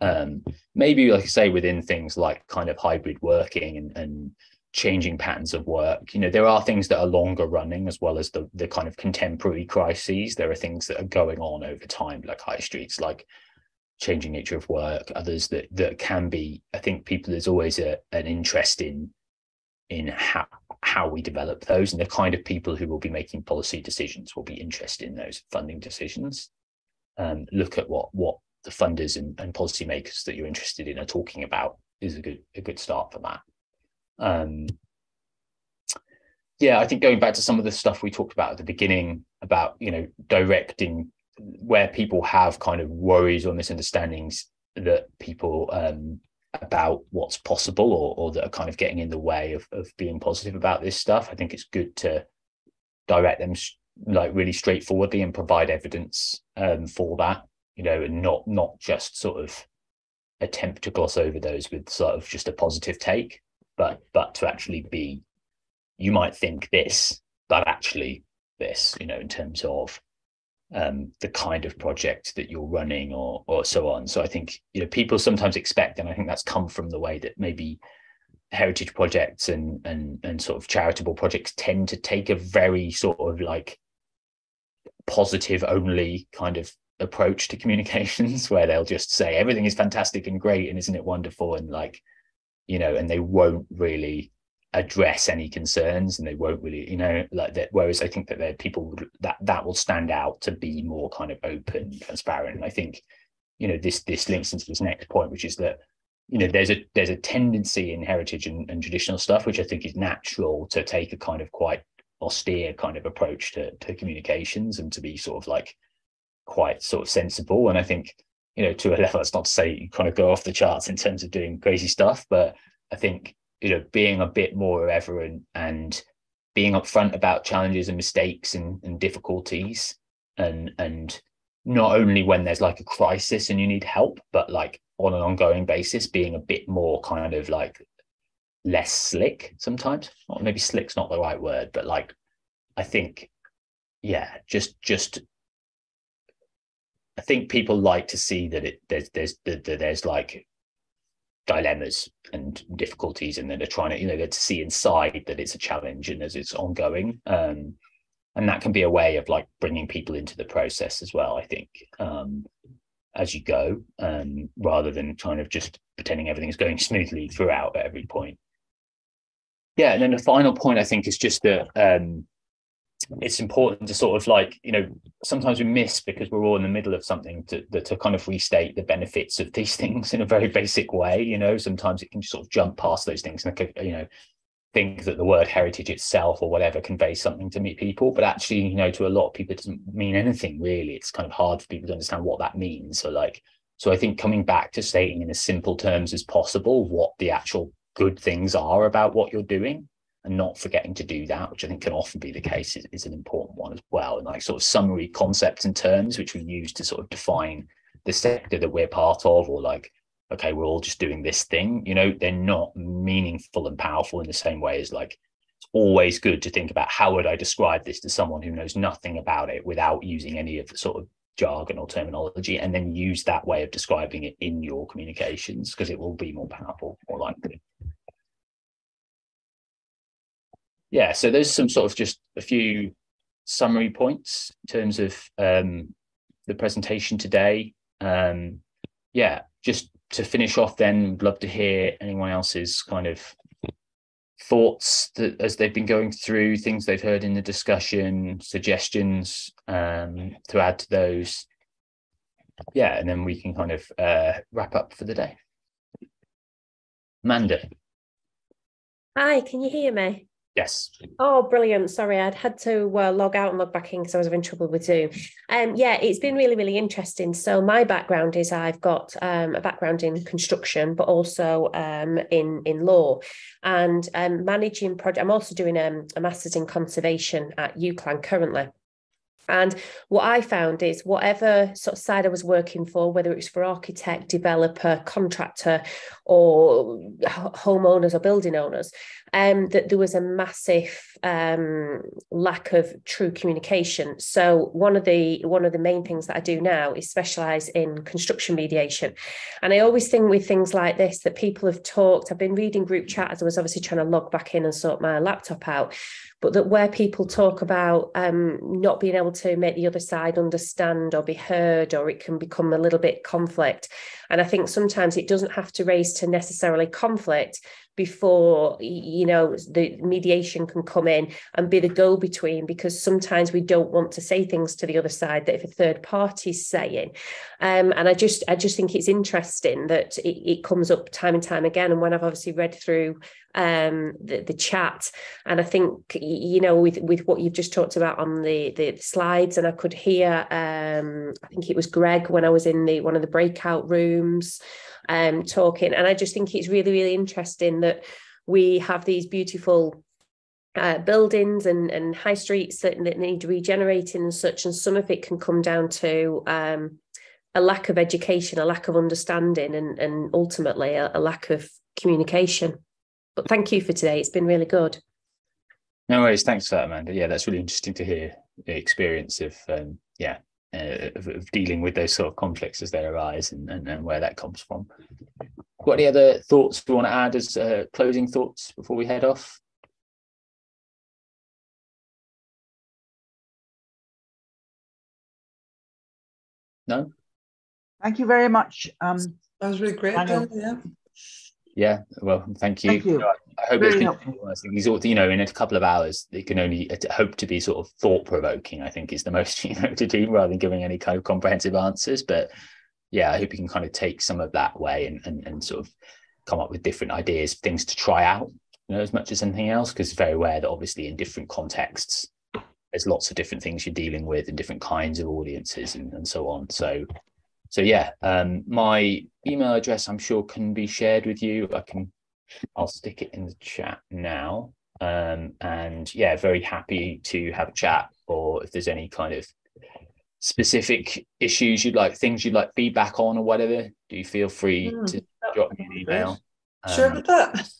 um, maybe like I say, within things like kind of hybrid working and, and changing patterns of work. You know, there are things that are longer running as well as the the kind of contemporary crises. There are things that are going on over time, like high streets, like changing nature of work, others that that can be, I think people there's always a, an interest in in how how we develop those and the kind of people who will be making policy decisions will be interested in those funding decisions. Um, look at what what the funders and, and policymakers that you're interested in are talking about is a good a good start for that. Um, yeah, I think going back to some of the stuff we talked about at the beginning about you know directing where people have kind of worries or misunderstandings that people um, about what's possible or, or that are kind of getting in the way of, of being positive about this stuff. I think it's good to direct them like really straightforwardly and provide evidence um, for that, you know, and not not just sort of attempt to gloss over those with sort of just a positive take but but to actually be you might think this but actually this you know in terms of um, the kind of project that you're running or or so on. So i think you know people sometimes expect and i think that's come from the way that maybe heritage projects and and and sort of charitable projects tend to take a very sort of like positive only kind of approach to communications where they'll just say everything is fantastic and great and isn't it wonderful? And like you know, and they won't really address any concerns and they won't really, you know, like that. Whereas I think that there people that that will stand out to be more kind of open, transparent. And I think, you know, this this links into this next point, which is that you know there's a there's a tendency in heritage and, and traditional stuff which i think is natural to take a kind of quite austere kind of approach to, to communications and to be sort of like quite sort of sensible. And I think, you know, to a level, that's not to say you kind of go off the charts in terms of doing crazy stuff, but I think, you know, being a bit more irreverent and being upfront about challenges and mistakes and, and difficulties and and not only when there's like a crisis and you need help, but like on an ongoing basis, being a bit more kind of like less slick sometimes. Or maybe slick's not the right word, but like I think, yeah, just just I think people like to see that it there's there's that there's like dilemmas and difficulties and then they're trying to you know they're to see inside that it's a challenge and as it's ongoing. Um and that can be a way of like bringing people into the process as well i think um, as you go um, rather than kind of just pretending everything's going smoothly throughout at every point. Yeah and then the final point i think is just that um, it's important to sort of like you know sometimes we miss because we're all in the middle of something to, to, kind of restate the benefits of these things in a very basic way you know? Sometimes it can sort of jump past those things and you know think that the word heritage itself or whatever conveys something to people but actually you know to a lot of people it doesn't mean anything really. It's kind of hard for people to understand what that means. So like so i think coming back to stating in as simple terms as possible what the actual good things are about what you're doing and not forgetting to do that which i think can often be the case is, is an important one as well and like sort of summary concepts and terms which we use to sort of define the sector that we're part of or like okay, we're all just doing this thing, you know, they're not meaningful and powerful in the same way as like it's always good to think about how would I describe this to someone who knows nothing about it without using any of the sort of jargon or terminology, and then use that way of describing it in your communications because it will be more powerful, more likely. Yeah, so there's some sort of just a few summary points in terms of um, the presentation today. Um, yeah, just to finish off, then, would love to hear anyone else's kind of thoughts that as they've been going through things they've heard in the discussion, suggestions um, to add to those. Yeah, and then we can kind of uh, wrap up for the day. Amanda. Hi, can you hear me? Yes. Oh, brilliant. Sorry, I'd had to uh, log out and log back in because I was having trouble with Zoom. Um, yeah, it's been really, really interesting. So my background is I've got um, a background in construction, but also um, in, in law and um, managing project. I'm also doing um, a master's in conservation at UCLan currently. And what I found is whatever sort of side I was working for, whether it's for architect, developer, contractor, or homeowners or building owners, um, that there was a massive um, lack of true communication. So one of the one of the main things that I do now is specialize in construction mediation, and I always think with things like this that people have talked. I've been reading group chat as I was obviously trying to log back in and sort my laptop out, but that where people talk about um, not being able to make the other side understand or be heard, or it can become a little bit conflict. And I think sometimes it doesn't have to raise to necessarily conflict, before you know the mediation can come in and be the go between because sometimes we don't want to say things to the other side that if a third party's saying. Um, and i just i just think it's interesting that it, it, comes up time and time again. And when i've obviously read through um, the, the chat and i think you know with with what you've just talked about on the the slides and i could hear um, i think it was greg when i was in the one of the breakout rooms um, talking. And I just think it's really, really interesting that we have these beautiful uh, buildings and, and high streets that, that, need regenerating and such. And some of it can come down to um, a lack of education, a lack of understanding, and, and ultimately a, a lack of communication. But thank you for today. It's been really good. No worries. Thanks for that, Amanda. Yeah, that's really interesting to hear the experience of, um, yeah, uh, of, of, dealing with those sort of conflicts as they arise and, and, and, where that comes from. Got any other thoughts we want to add as uh, closing thoughts before we head off? No? Thank you very much. Um, that was really great. yeah. Yeah, well, thank you. Thank you. I hope Very it's been, I think these, you know, in a couple of hours, it can only hope to be sort of thought provoking. I think is the most you know to do rather than giving any kind of comprehensive answers. But yeah, I hope you can kind of take some of that way and and, and sort of come up with different ideas, things to try out. you know, as much as anything else, because it's very aware that obviously in different contexts, there's lots of different things you're dealing with and different kinds of audiences and, and so on. So, so yeah, um, my email address I'm sure can be shared with you. I can, I'll stick it in the chat now. Um, and yeah, very happy to have a chat or if there's any kind of specific issues you'd like, things you'd like feedback on or whatever, do you feel free mm, to drop me an email. Um, sure about that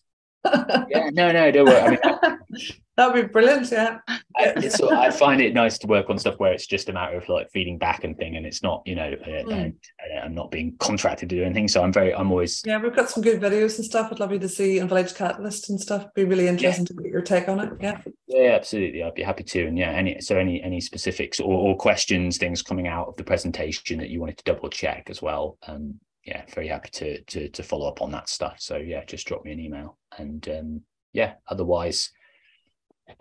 yeah, no, no, don't worry. I mean, that'd be brilliant. Yeah, I, so I find it nice to work on stuff where it's just a matter of like feeding back and thing, and it's not, you know, mm. and I'm not being contracted to do anything. So I'm very, I'm always. Yeah, we've got some good videos and stuff. I'd love you to see and Village Catalyst and stuff. Be really interesting yeah. to get your take on it. Yeah. Yeah, absolutely. I'd be happy to. And yeah, any so any any specifics or, or questions, things coming out of the presentation that you wanted to double check as well. Um, yeah, very happy to to to follow up on that stuff. So yeah, just drop me an email and um, yeah, otherwise,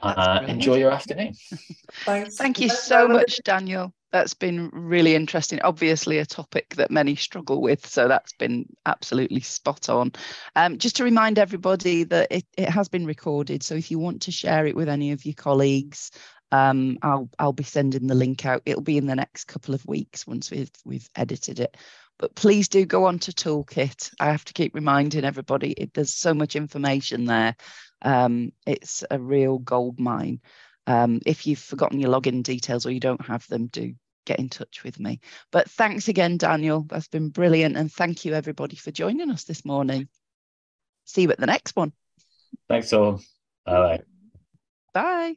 uh, enjoy your afternoon. Thanks. Thank you so much, Daniel. That's been really interesting. Obviously, a topic that many struggle with, so that's been absolutely spot on. Um, just to remind everybody that it, it has been recorded, so if you want to share it with any of your colleagues, um, I'll I'll be sending the link out. It'll be in the next couple of weeks once we've we've edited it. But please do go on to Toolkit. I have to keep reminding everybody it, there's so much information there. Um, it's a real gold mine. Um, if you've forgotten your login details or you don't have them, do get in touch with me. But thanks again, Daniel. That's been brilliant. And thank you, everybody, for joining us this morning. See you at the next one. Thanks all. Bye. Bye.